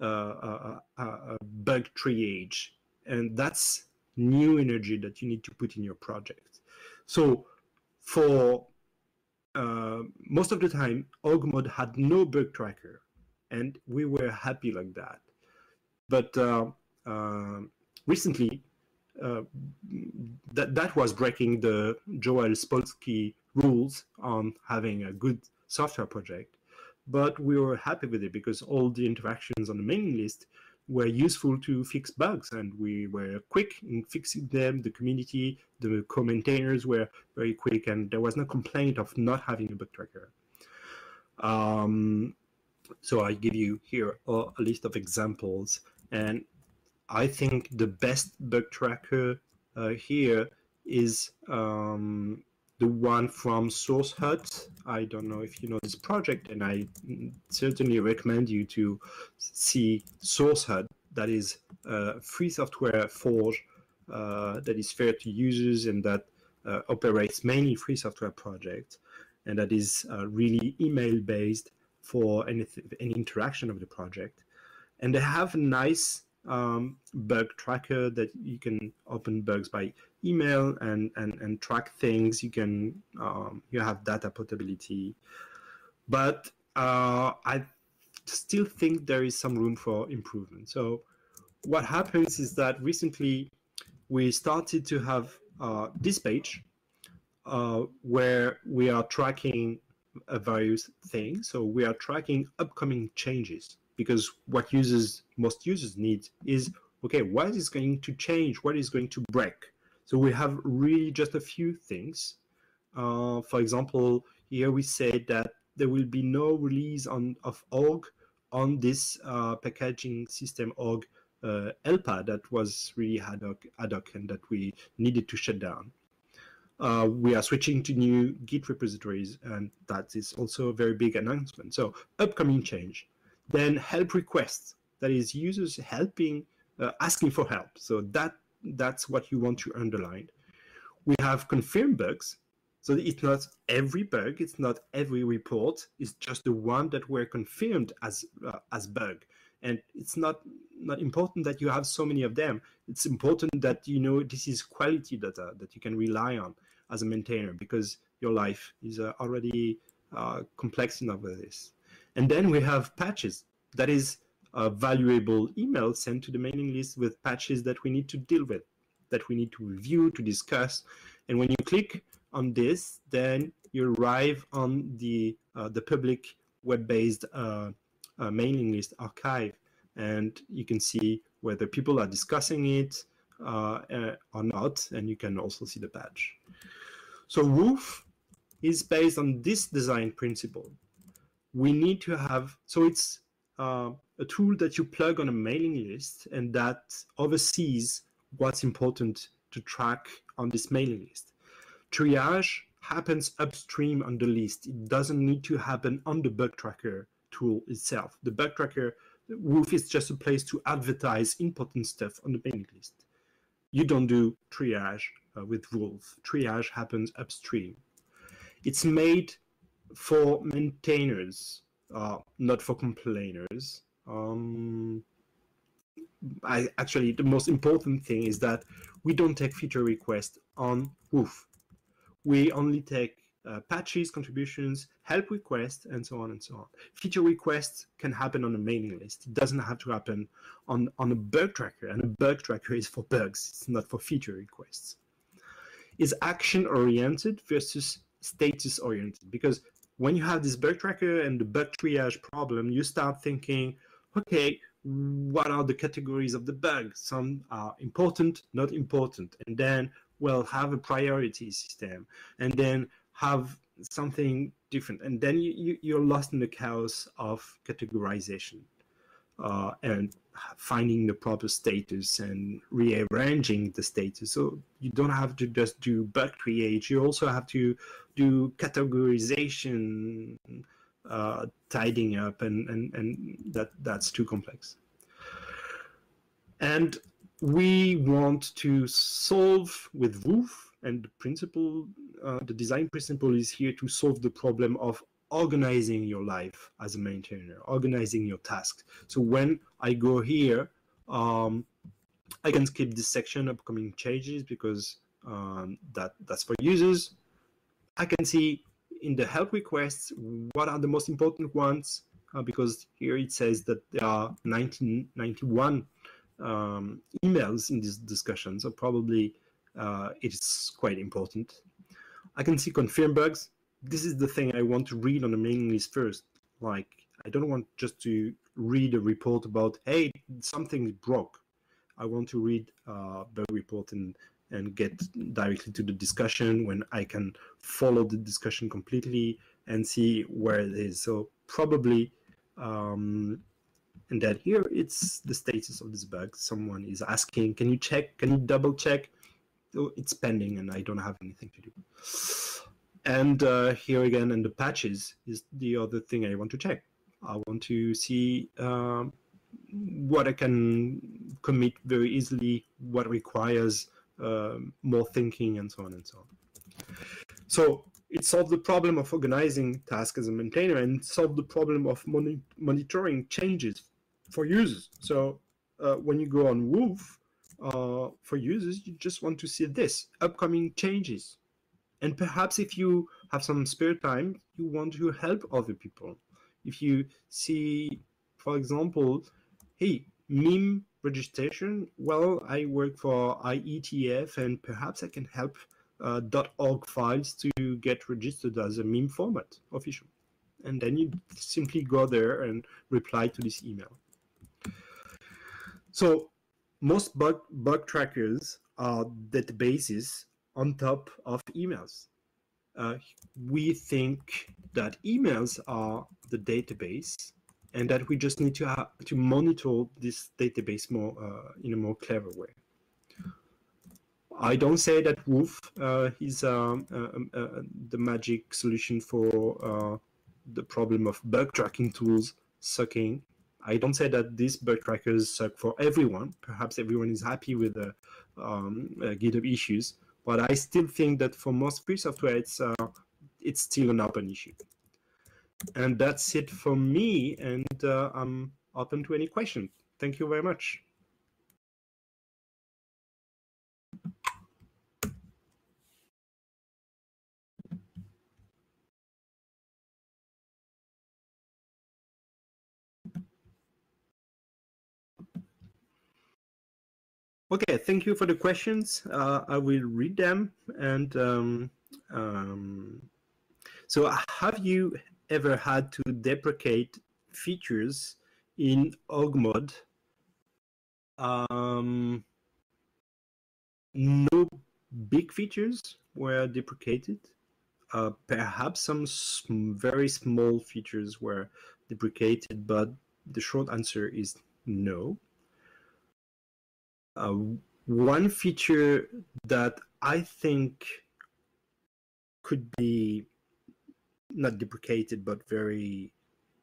uh, a, a, a, bug triage, and that's new energy that you need to put in your project. So for uh, most of the time, Org-mode had no bug tracker, and we were happy like that. But uh, uh, recently, uh, that that was breaking the Joel Spolsky rules on having a good software project. But we were happy with it because all the interactions on the mailing list were useful to fix bugs and we were quick in fixing them. The community, the co-maintainers were very quick and there was no complaint of not having a bug tracker. Um, so I give you here a, a, list of examples and I think the best bug tracker uh, here is um, the one from SourceHut. I don't know if you know this project, and I certainly recommend you to see SourceHut. That is a free software forge uh, that is fair to users and that uh, operates mainly free software projects, and that is uh, really email based for any, any interaction of the project. And they have a nice um, bug tracker that you can open bugs by email and and, and track things. You can um, you have data portability, but uh, I still think there is some room for improvement. So what happens is that recently we started to have uh, this page uh, where we are tracking various things. So we are tracking upcoming changes because what users most users need is okay what is going to change what is going to break so we have really just a few things uh, for example here we say that there will be no release on of org on this uh, packaging system org uh, ELPA that was really ad hoc, ad hoc and that we needed to shut down. Uh, we are switching to new Git repositories, and that is also a very big announcement. So, upcoming change. Then help requests, that is users helping, uh, asking for help. So that that's what you want to underline. We have confirmed bugs. So it's not every bug, it's not every report, it's just the one that were confirmed as uh, as bug. And it's not not important that you have so many of them. It's important that you know this is quality data that you can rely on as a maintainer because your life is uh, already uh, complex enough with this. And then we have patches. That is a valuable email sent to the mailing list with patches that we need to deal with, that we need to review, to discuss. And when you click on this, then you arrive on the uh, the public web-based uh, uh, mailing list archive, and you can see whether people are discussing it uh, uh, or not, and you can also see the patch. So Woof is based on this design principle we need to have so it's uh, a tool that you plug on a mailing list and that oversees what's important to track on this mailing list. Triage happens upstream on the list. It doesn't need to happen on the bug tracker tool itself. The bug tracker Woof is just a place to advertise important stuff on the mailing list. You don't do triage uh, with Woof. Triage happens upstream. It's made for maintainers, uh, not for complainers. Um, I actually the most important thing is that we don't take feature requests on Woof. We only take uh, patches, contributions, help requests, and so on and so on. Feature requests can happen on a mailing list. It doesn't have to happen on, on a bug tracker, and a bug tracker is for bugs. It's not for feature requests. Is action oriented versus status oriented? Because when you have this bug tracker and the bug triage problem, you start thinking, okay, what are the categories of the bug? Some are important, not important. And then, we'll have a priority system and then have something different. And then you, you, are lost in the chaos of categorization uh, and finding the proper status and rearranging the status. So you don't have to just do bug create. You also have to do categorization, uh, tidying up, and, and, and that, that's too complex. And we want to solve with Woof, and the principle, uh, the design principle is here to solve the problem of organizing your life as a maintainer, organizing your tasks. So when I go here, um, I can skip this section, upcoming changes, because um, that that's for users. I can see in the help requests what are the most important ones, uh, because here it says that there are 1991 um, emails in this discussion, so probably uh, it's quite important. I can see confirm bugs. This is the thing I want to read on the mailing list first. Like, I don't want just to read a report about, hey, something broke. I want to read uh, the report and and get directly to the discussion when I can follow the discussion completely and see where it is. So probably, um, and then here it's the status of this bug. Someone is asking, can you check? Can you double check? Oh, it's pending and I don't have anything to do. And uh, here again, and the patches is the other thing I want to check. I want to see um, what I can commit very easily, what requires uh, more thinking, and so on and so on. So it solved the problem of organizing tasks as a maintainer and solved the problem of moni monitoring changes for users. So uh, when you go on Woof, uh, for users, you just want to see this, upcoming changes. And perhaps if you have some spare time, you want to help other people. If you see, for example, hey, MIME registration, well, I work for IETF and perhaps I can help uh, .org files to get registered as a MIME format official. And then you simply go there and reply to this email. So most bug, bug trackers are databases on top of emails. Uh, we think that emails are the database and that we just need to have to monitor this database more uh, in a more clever way. I don't say that Woof uh, is um, uh, uh, the magic solution for uh, the problem of bug tracking tools sucking. I don't say that these bug trackers suck for everyone. Perhaps everyone is happy with the um, GitHub issues, but I still think that for most free software, it's it's still an open issue. And that's it for me, and uh, I'm open to any questions. Thank you very much. Okay, thank you for the questions. Uh, I will read them. And um, um, so, have you ever had to deprecate features in Org mode? Um, no big features were deprecated. Uh, perhaps some sm very small features were deprecated, but the short answer is no. Uh, one feature that I think could be not deprecated but very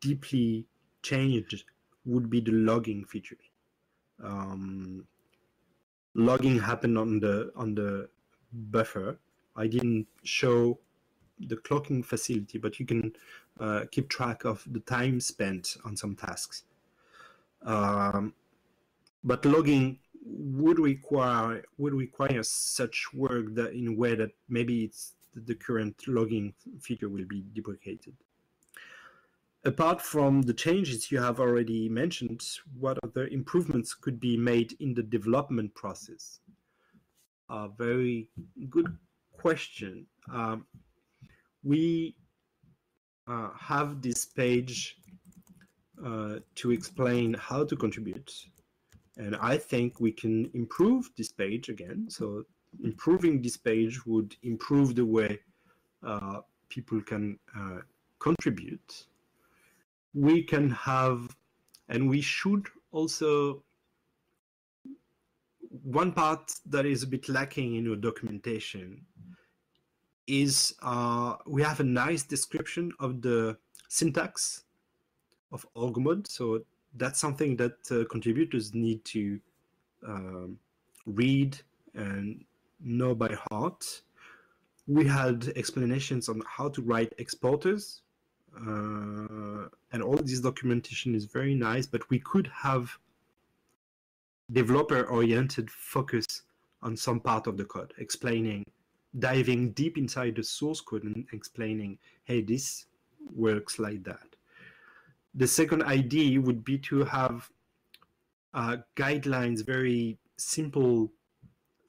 deeply changed would be the logging feature. Um, logging happened on the on the buffer. I didn't show the clocking facility, but you can uh, keep track of the time spent on some tasks. Um, but logging would require would require such work that in a way that maybe it's the current logging feature will be deprecated. Apart from the changes you have already mentioned, what other improvements could be made in the development process? A very good question. Um, we uh, have this page uh, to explain how to contribute and I think we can improve this page again. So improving this page would improve the way uh, people can uh, contribute. We can have, and we should also, one part that is a bit lacking in your documentation is uh, we have a nice description of the syntax of Org mode. So that's something that uh, contributors need to um, read and know by heart. We had explanations on how to write exporters, uh, and all this documentation is very nice, but we could have developer-oriented focus on some part of the code, explaining, diving deep inside the source code and explaining, hey, this works like that. The second idea would be to have uh, guidelines, very simple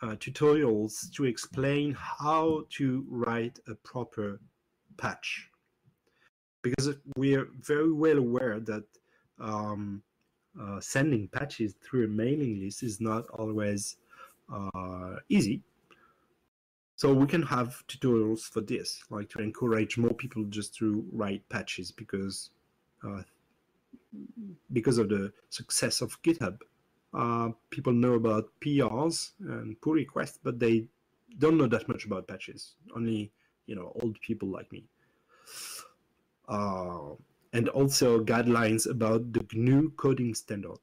uh, tutorials to explain how to write a proper patch. Because we are very well aware that um, uh, sending patches through a mailing list is not always uh, easy. So we can have tutorials for this, like to encourage more people just to write patches because uh, because of the success of GitHub. Uh, people know about PRs and pull requests, but they don't know that much about patches. Only you know old people like me. Uh, and also guidelines about the GNU coding standard.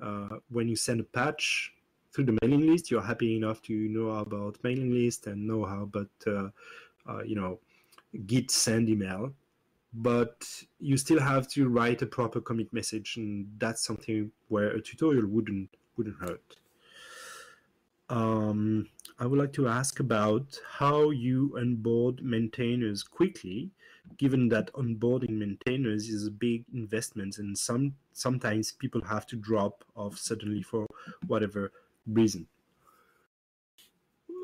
Uh, when you send a patch through the mailing list, you're happy enough to know about mailing list and know how about uh, uh, you know git send email but you still have to write a proper commit message and that's something where a tutorial wouldn't wouldn't hurt. Um, i would like to ask about how you onboard maintainers quickly given that onboarding maintainers is a big investment and some sometimes people have to drop off suddenly for whatever reason.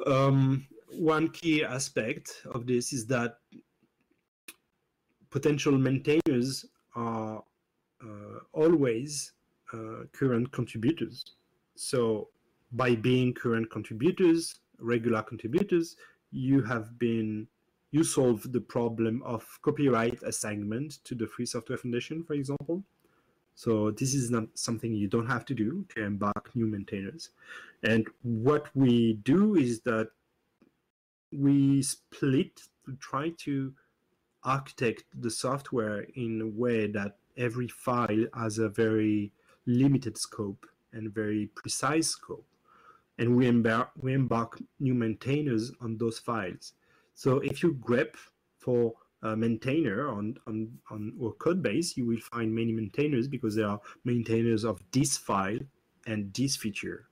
Um, one key aspect of this is that potential maintainers are uh, always uh, current contributors. So by being current contributors, regular contributors, you have been you solve the problem of copyright assignment to the Free Software Foundation, for example. So this is not something you don't have to do to embark new maintainers. And what we do is that we split to try to architect the software in a way that every file has a very limited scope and very precise scope. And we embark, we embark new maintainers on those files. So if you grep for a maintainer on, on, on our code base, you will find many maintainers because there are maintainers of this file and this feature.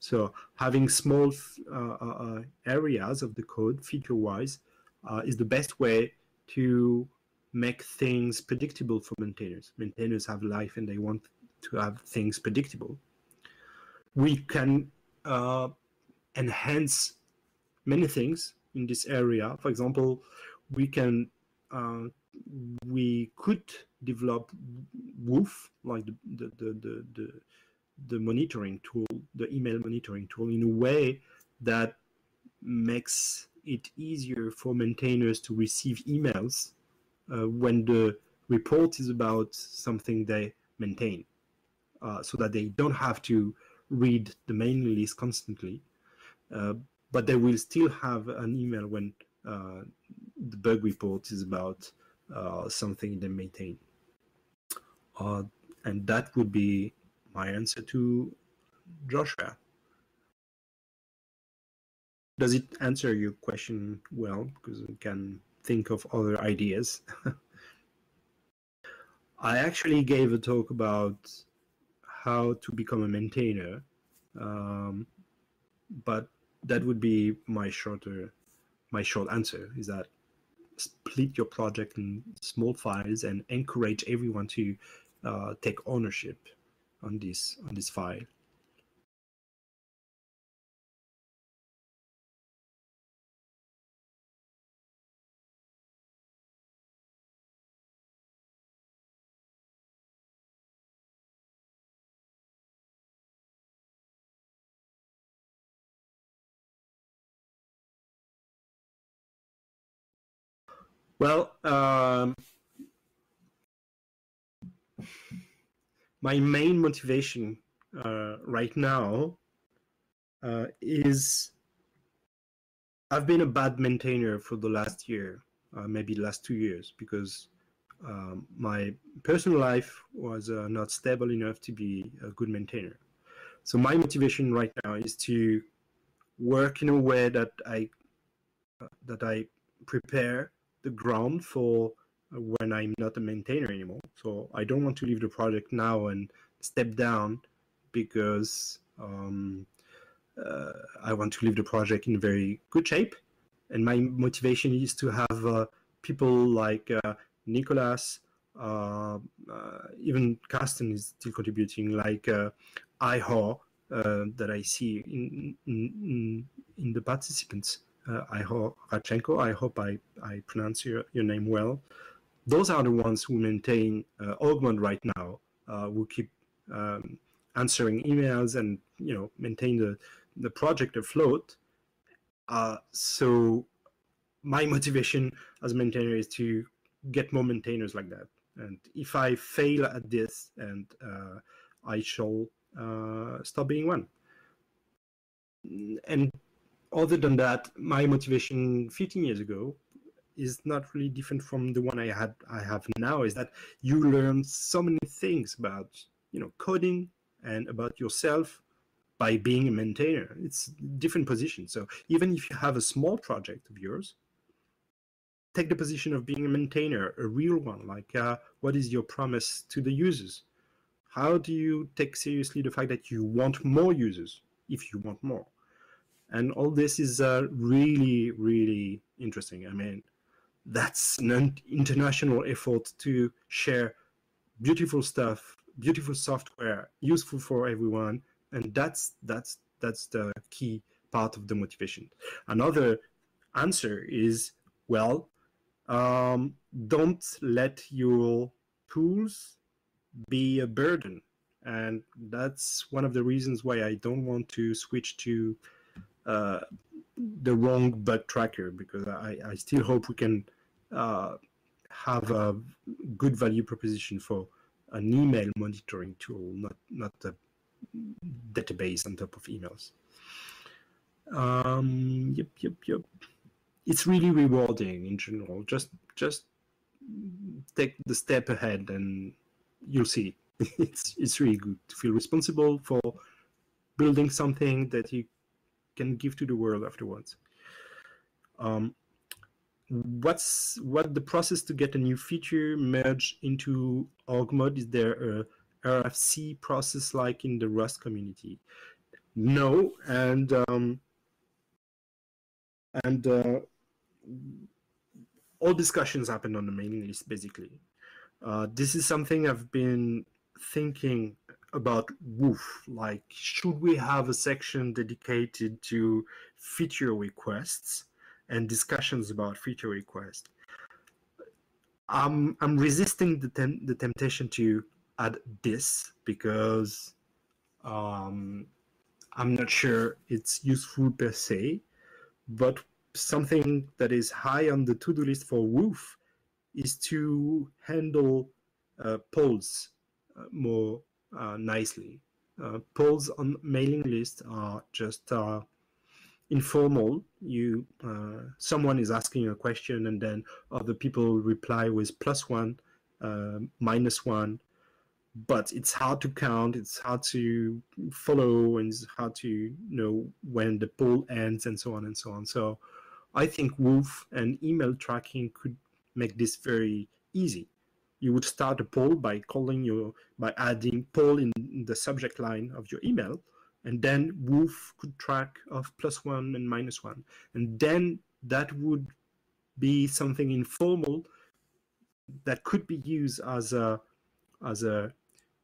So having small uh, uh, uh areas of the code feature-wise uh, is the best way to make things predictable for maintainers. Maintainers have life and they want to have things predictable. We can uh, enhance many things in this area. For example, we can uh, we could develop Woof, like the the, the the, the the monitoring tool, the email monitoring tool, in a way that makes it easier for maintainers to receive emails uh, when the report is about something they maintain uh, so that they don't have to read the mailing list constantly. Uh, but they will still have an email when uh, the bug report is about uh, something they maintain. Uh, and that would be my answer to joshua does it answer your question well? Because we can think of other ideas. [LAUGHS] I actually gave a talk about how to become a maintainer, um, but that would be my shorter, my short answer is that split your project in small files and encourage everyone to uh, take ownership on this on this file. Well, um, my main motivation uh, right now uh, is I've been a bad maintainer for the last year, uh, maybe last two years, because um, my personal life was uh, not stable enough to be a good maintainer. So my motivation right now is to work in a way that I uh, that I prepare the ground for when I'm not a maintainer anymore. So I don't want to leave the project now and step down because um, uh, I want to leave the project in very good shape. And my motivation is to have uh, people like uh, Nicolas, uh, uh, even Carsten is still contributing, like uh, Ihor that I see in, in, in the participants uh, Ihor Radchenko. I hope I, I pronounce your, your name well. Those are the ones who maintain uh, right now uh, who keep um, answering emails and you know maintain the the project afloat. Uh, so my motivation as a maintainer is to get more maintainers like that. And if I fail at this, and uh, I shall uh, stop being one. And other than that, my motivation 15 years ago is not really different from the one I had I have now. Is that you learn so many things about you know coding and about yourself by being a maintainer. It's different position. So even if you have a small project of yours, take the position of being a maintainer, a real one. Like, uh, what is your promise to the users? How do you take seriously the fact that you want more users if you want more? And all this is uh, really, really interesting. I mean, that's an international effort to share beautiful stuff, beautiful software, useful for everyone, and that's that's that's the key part of the motivation. Another answer is well, um, don't let your tools be a burden. And that's one of the reasons why I don't want to switch to uh, the wrong bug tracker because I, I still hope we can uh, have a good value proposition for an email monitoring tool, not not a database on top of emails. Um, yep, yep, yep it's really rewarding in general. Just just take the step ahead and you'll see. [LAUGHS] it's it's really good to feel responsible for building something that you can give to the world afterwards. Um, what's what the process to get a new feature merged into org mode? Is there a RFC process like in the Rust community? No, and um, and uh, all discussions happen on the mailing list basically. Uh, this is something I've been thinking about Woof. Like, should we have a section dedicated to feature requests and discussions about feature requests? I'm I'm resisting the tem- the temptation to add this because um, I'm not sure it's useful per se. But something that is high on the to-do list for Woof is to handle uh, polls uh, more nicely. Uh, polls on mailing lists are just uh, informal. You uh, someone is asking a question and then other people reply with plus one, minus one, but it's hard to count. It's hard to follow, and it's hard to know when the poll ends and so on and so on. So I think Woof and email tracking could make this very easy. You would start a poll by calling your by adding poll in the subject line of your email, and then Woof could track of plus one and minus one, and then that would be something informal that could be used as a as a,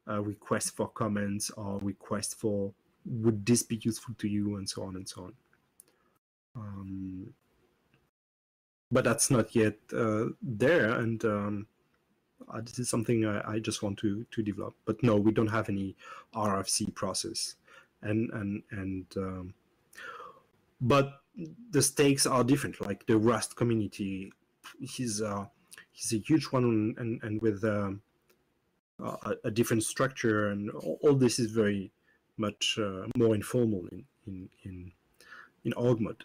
a request for comments or request for would this be useful to you and so on and so on. Um, but that's not yet uh, there and um, uh, this is something I, I, just want to to develop. But no we don't have any rfc process. And and and um, but the stakes are different. Like the rust community he's uh he's a huge one and and with um, a, a, different structure. And all, all this is very much uh, more informal in in in in org mode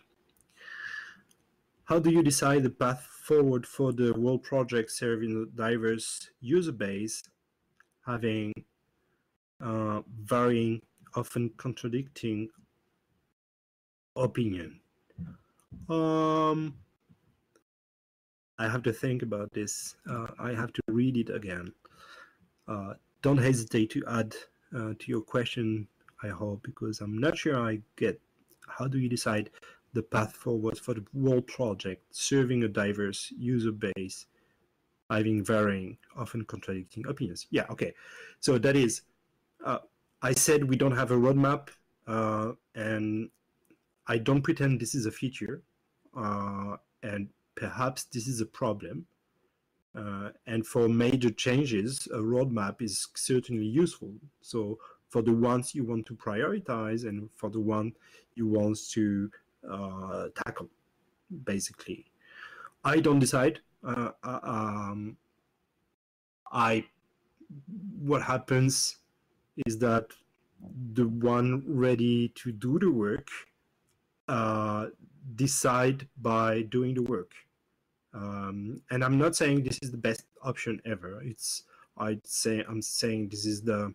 how do you decide the path forward for the world project serving a diverse user base, having uh, varying, often contradicting opinion? Um, I have to think about this. Uh, I have to read it again. Uh, don't hesitate to add uh, to your question, I hope, because I'm not sure I get how do you decide the path forward for the whole project, serving a diverse user base, having varying, often contradicting opinions. Yeah, okay. So that is, uh, I said we don't have a roadmap, uh, and I don't pretend this is a feature, uh, and perhaps this is a problem. Uh, and for major changes, a roadmap is certainly useful. So for the ones you want to prioritize and for the one you want to uh, tackle, basically. I don't decide. Uh, uh um, I what happens is that the one ready to do the work uh, decide by doing the work. Um, and I'm not saying this is the best option ever. It's I'd say I'm saying this is the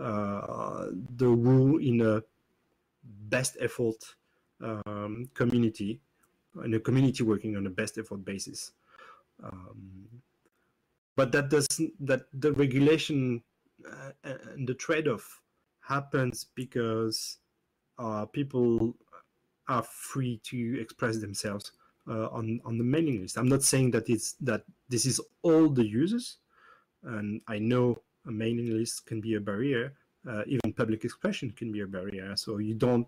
uh, the rule in a best effort um, community, and a community working on a best effort basis. Um, but that doesn't that the regulation uh, and the trade-off happens because uh, people are free to express themselves uh, on on the mailing list. I'm not saying that it's that this is all the users, and I know a mailing list can be a barrier. Uh, even public expression can be a barrier. So you don't,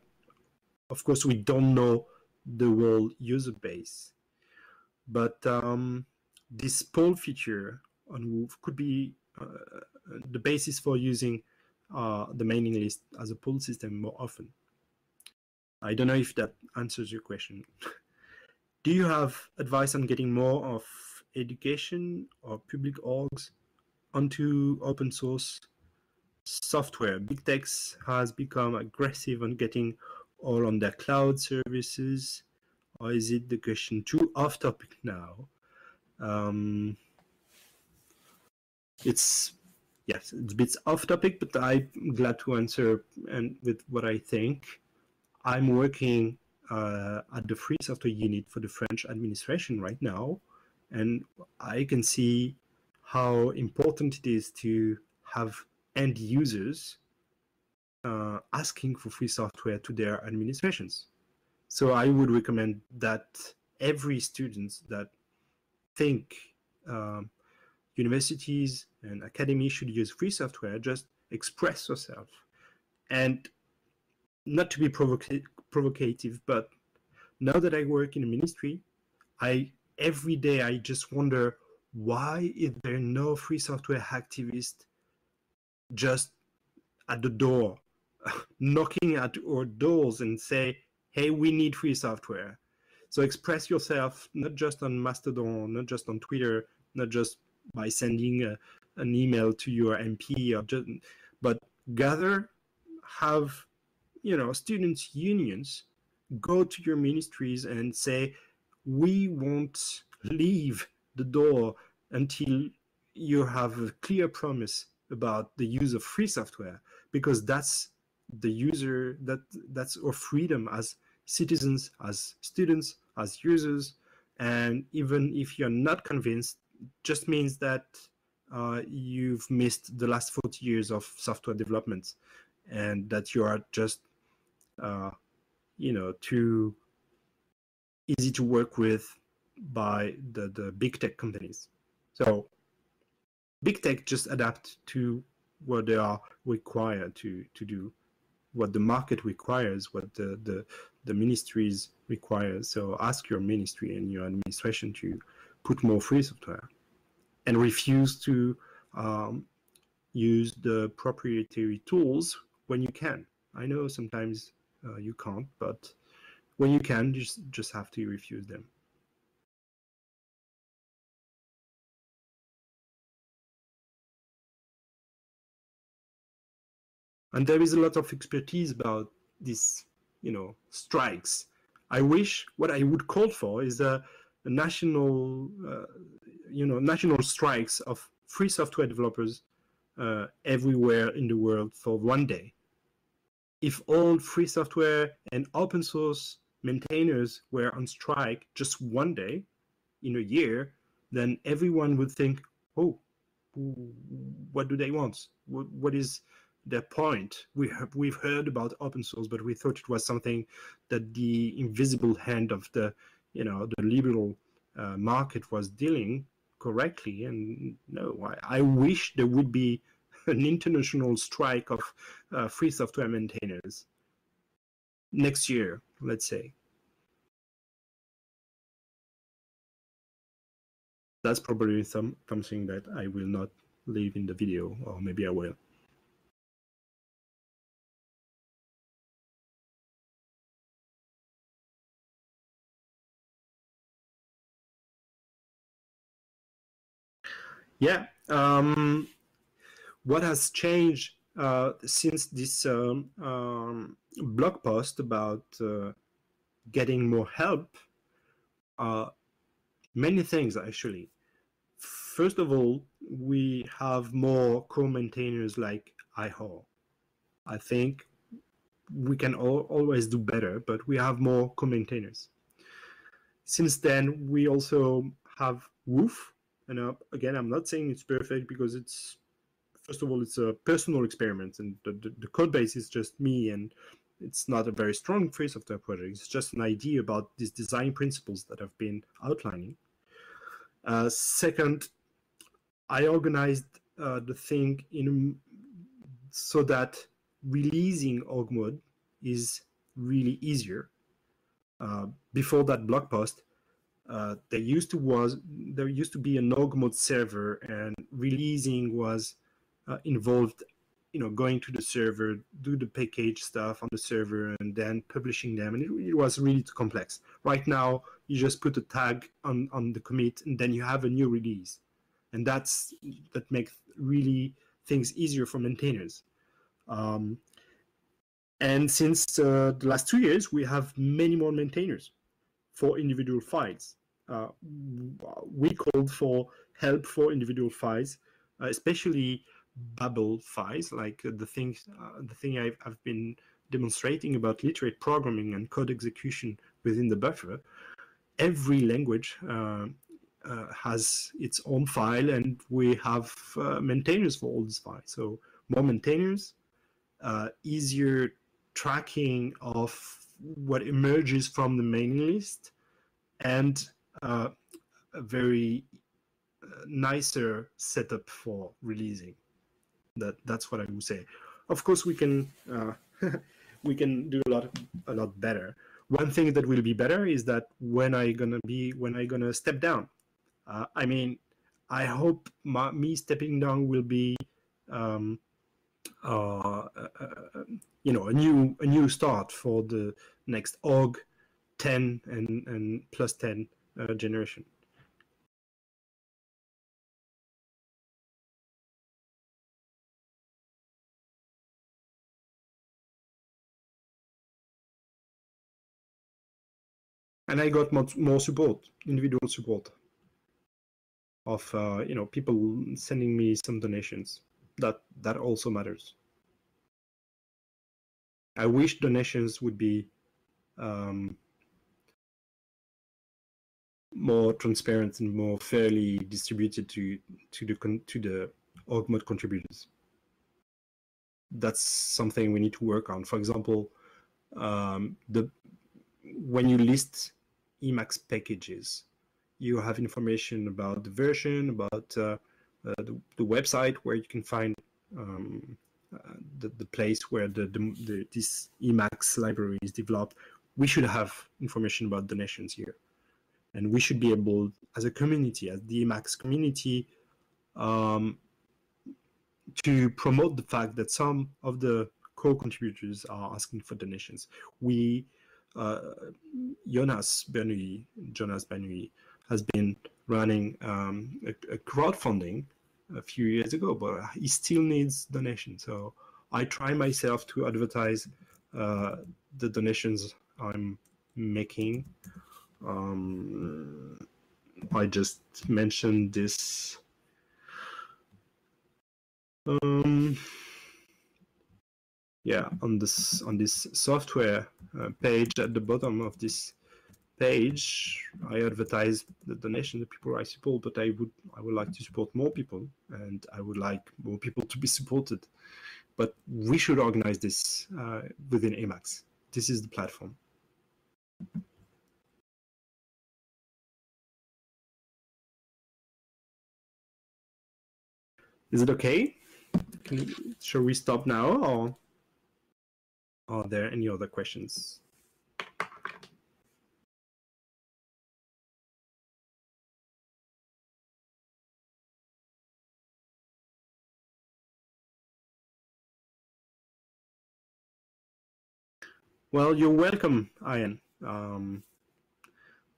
of course, we don't know the whole user base, but um, this poll feature on could be uh, the basis for using uh, the mailing list as a poll system more often. I don't know if that answers your question. [LAUGHS] Do you have advice on getting more of education or public orgs onto open source software? Big techs has become aggressive on getting all on their cloud services, or is it the question too off topic now? Um, it's yes, it's a bit off topic, but I'm glad to answer and with what I think. I'm working uh, at the free software unit for the French administration right now, and I can see how important it is to have end users uh, asking for free software to their administrations. So I would recommend that every student that think um, universities and academy should use free software, just express yourself. And not to be provoca- provocative, but now that I work in a ministry, I every day I just wonder why is there no free software activist just at the door, knocking at our doors and say, "Hey, we need free software." So express yourself not just on Mastodon, not just on Twitter, not just by sending a, an email to your MP, or just, but gather, have you know students unions go to your ministries and say we won't leave the door until you have a clear promise about the use of free software because that's the user that that's our freedom as citizens as students as users. And even if you're not convinced just means that uh, you've missed the last 40 years of software development and that you are just uh, you know too easy to work with by the, the big tech companies. So big tech just adapt to what they are required to to do what the market requires what the the, the ministries require so ask your ministry and your administration to put more free software and refuse to um, use the proprietary tools when you can i know sometimes uh, you can't, but when you can, you just, just have to refuse them. And there is a lot of expertise about these, you know, strikes. I wish what I would call for is a, a national, uh, you know, national strikes of free software developers uh, everywhere in the world for one day if all free software and open source maintainers were on strike just one day in a year, then everyone would think, oh, what do they want? What, what is their point? We have, we've heard about open source, but we thought it was something that the invisible hand of the, you know, the liberal uh, market was dealing correctly. And no, I, I wish there would be [LAUGHS] an international strike of uh, free software maintainers next year, let's say. that's probably some something that I will not leave in the video, or maybe I will. Yeah. Um, what has changed uh, since this um, um, blog post about uh, getting more help? Uh, many things actually. First of all, we have more co-maintainers like iHor. I think we can all, always do better, but we have more co-maintainers. Since then, we also have Woof, and uh, again, I'm not saying it's perfect because it's first of all it's a personal experiment, and the, the, the code base is just me, and it's not a very strong free software project. It's just an idea about these design principles that I've been outlining. Uh, second, I organized uh, the thing in so that releasing org mode is really easier. Uh, before that blog post, uh, there used to was there used to be an org mode server, and releasing was uh, involved, you know, going to the server, do the package stuff on the server, and then publishing them, and it, it was really too complex. Right now, you just put a tag on on the commit, and then you have a new release, and that's that makes really things easier for maintainers. Um, and since uh, the last two years, we have many more maintainers for individual files. Uh, we called for help for individual files, uh, especially Babel files, like the thing uh, the thing I've, I've been demonstrating about literate programming and code execution within the buffer. Every language uh, uh, has its own file, and we have maintainers for all these files. So more maintainers, easier tracking of what emerges from the mailing list and uh, a very uh, nicer setup for releasing. That that's what I would say. Of course, we can uh, [LAUGHS] we can do a lot a lot better. One thing that will be better is that when I gonna be when I gonna step down. Uh, I mean, I hope my, me stepping down will be um, uh, uh, uh, you know a new a new start for the next org 10 and and plus 10 uh, generation. And I got more, more support, individual support of uh, you know people sending me some donations. That that also matters. I wish donations would be um, more transparent and more fairly distributed to to the to the org mode contributors. That's something we need to work on. For example, um, the when you list Emacs packages, you have information about the version, about uh, uh, the, the website where you can find um, uh, the, the place where the, the, the, this Emacs library is developed. We should have information about donations here and we should be able, as a community, as the Emacs community, um, to promote the fact that some of the co-contributors are asking for donations. We, uh, Jonas Bernoulli, Jonas Bernoulli, has been running um, a, a, crowdfunding a few years ago, but he still needs donations. So I try myself to advertise uh, the donations I'm making um, I just mentioned this. Um, yeah, on this on this software uh, page at the bottom of this page, I advertise the donation, the people I support, but I would I would like to support more people, and I would like more people to be supported. But we should organize this uh, within Emacs. This is the platform. Is it okay? Can, shall we stop now, or are there any other questions? Well, you're welcome, Ian. Um,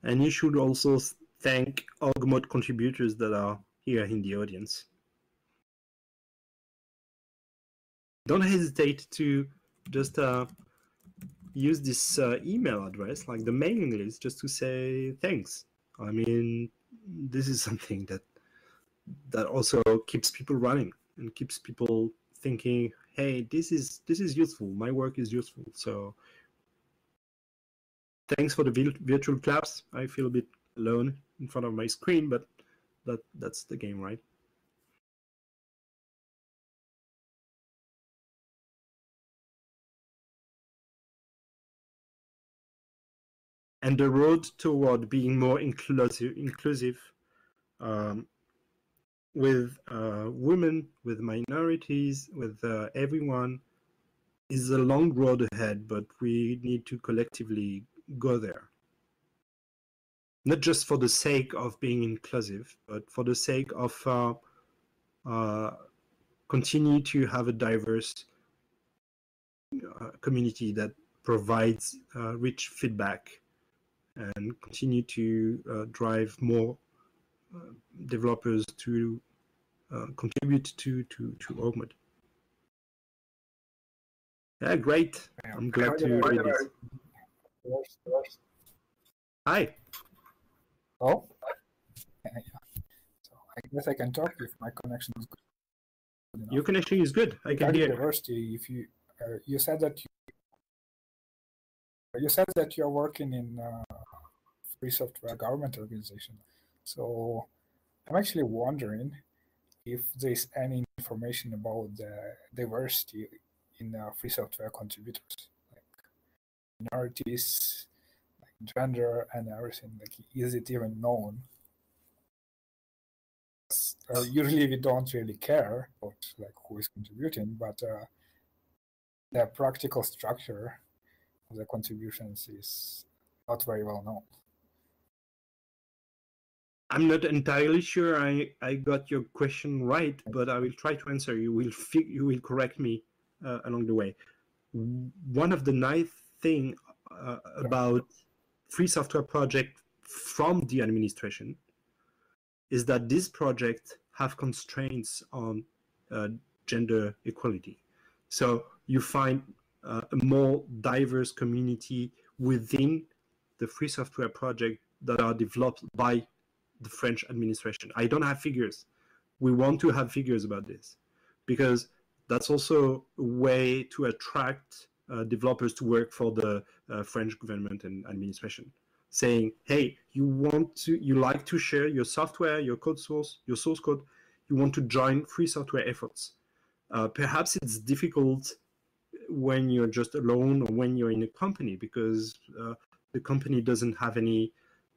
and you should also thank Org mode contributors that are here in the audience. Don't hesitate to just uh, use this uh, email address, like the mailing list, just to say thanks. I mean, this is something that that also keeps people running and keeps people thinking, "Hey, this is this is useful. My work is useful." So, thanks for the virtual claps. I feel a bit alone in front of my screen, but that that's the game, right? And the road toward being more inclusive, inclusive um, with uh, women, with minorities, with uh, everyone, is a long road ahead. But we need to collectively go there, not just for the sake of being inclusive, but for the sake of uh, uh continue to have a diverse uh, community that provides uh, rich feedback and continue to uh, drive more uh, developers to uh, contribute to to to Org-Mode. Yeah, great. I'm glad to read this. Hi. Oh. So I guess I can talk if my connection is good. Your connection is good. I can hear. University. If you uh, you said that you, said that you're working in uh, free software government organization. So I'm actually wondering if there's any information about the diversity in uh, free software contributors, like minorities, like gender and everything. Like, is it even known? Uh, usually we don't really care about like who is contributing, but uh, the practical structure the contributions is not very well known. I'm not entirely sure I, I got your question right, but I will try to answer. You will you will correct me uh, along the way. One of the nice thing uh, about free software project from the administration is that this project have constraints on uh, gender equality. So you find uh, a more diverse community within the free software project that are developed by the French administration. I don't have figures. We want to have figures about this because that's also a way to attract uh, developers to work for the uh, French government and administration. Saying, hey, you want to, you like to share your software, your code source, your source code, you want to join free software efforts. Uh, perhaps it's difficult when you're just alone or when you're in a company because uh, the company doesn't have any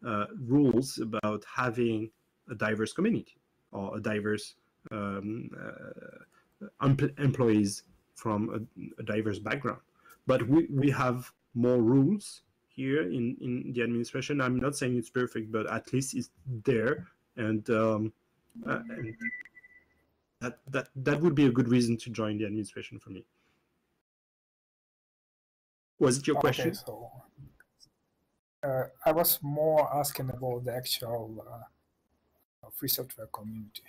uh, rules about having a diverse community or a diverse um, uh, employees from a, a, diverse background. But we, we have more rules here in, in the administration. I'm not saying it's perfect, but at least it's there. And, um, uh, and that, that, that would be a good reason to join the administration for me. Was it your okay, question? So uh, I was more asking about the actual uh, free software community.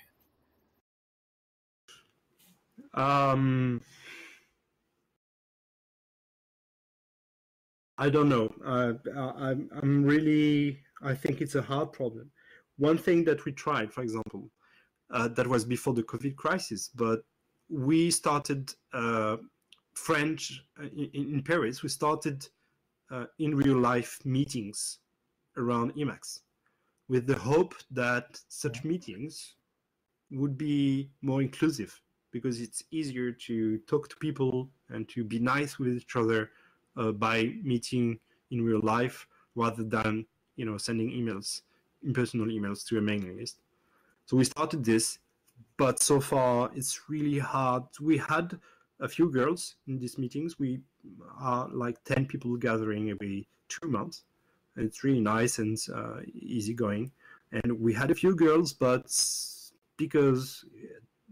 Um, I don't know. Uh, I'm, I'm really, I think it's a hard problem. One thing that we tried, for example, uh, that was before the COVID crisis, but we started uh, French uh, in, in Paris. We started uh, in real life meetings around Emacs with the hope that such meetings would be more inclusive because it's easier to talk to people and to be nice with each other uh, by meeting in real life rather than you know sending emails impersonal emails to a mailing list so we started this but so far it's really hard we had a few girls in these meetings. We are like 10 people gathering every two months. And It's really nice and uh, easygoing. And we had a few girls, but because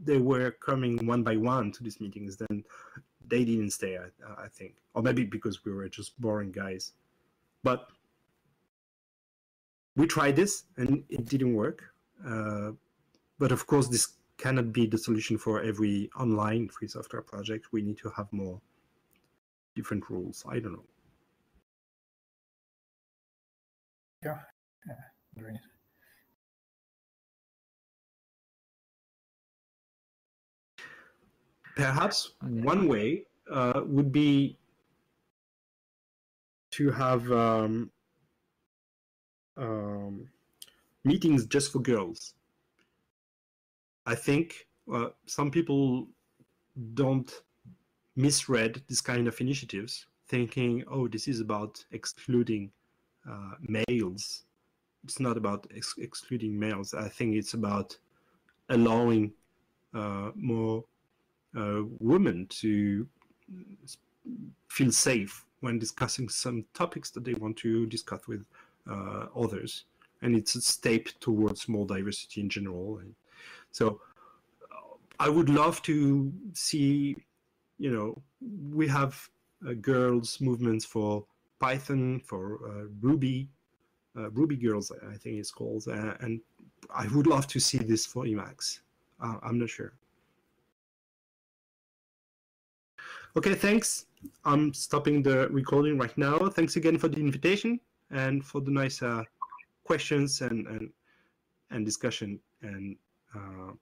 they were coming one by one to these meetings, then they didn't stay. I, I think, or maybe because we were just boring guys. But we tried this and it didn't work. Uh, but of course, this cannot be the solution for every online free software project. We need to have more different rules. I don't know. Yeah, yeah, great. Perhaps one way uh, would be to have um, um, meetings just for girls. I think uh, some people don't misread this kind of initiatives, thinking, "Oh, this is about excluding uh, males." It's not about ex- excluding males. I think it's about allowing uh, more uh, women to feel safe when discussing some topics that they want to discuss with uh, others. And it's a step towards more diversity in general. And so I would love to see, you know, we have uh, girls movements for Python, for uh, Ruby, uh, Ruby Girls, I think it's called. Uh, and I would love to see this for Emacs. I'm not sure. Okay, thanks. I'm stopping the recording right now. Thanks again for the invitation and for the nice uh, questions and, and and discussion. And uh,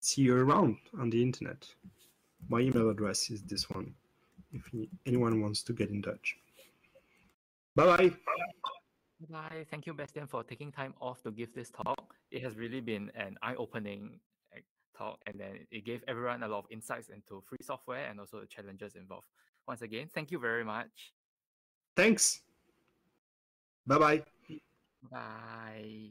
see you around on the internet. My email address is this one. If anyone wants to get in touch. Bye bye. Bye. Thank you, Bastien, for taking time off to give this talk. It has really been an eye-opening talk and then it gave everyone a lot of insights into free software and also the challenges involved. Once again, thank you very much. Thanks. Bye-bye. Bye.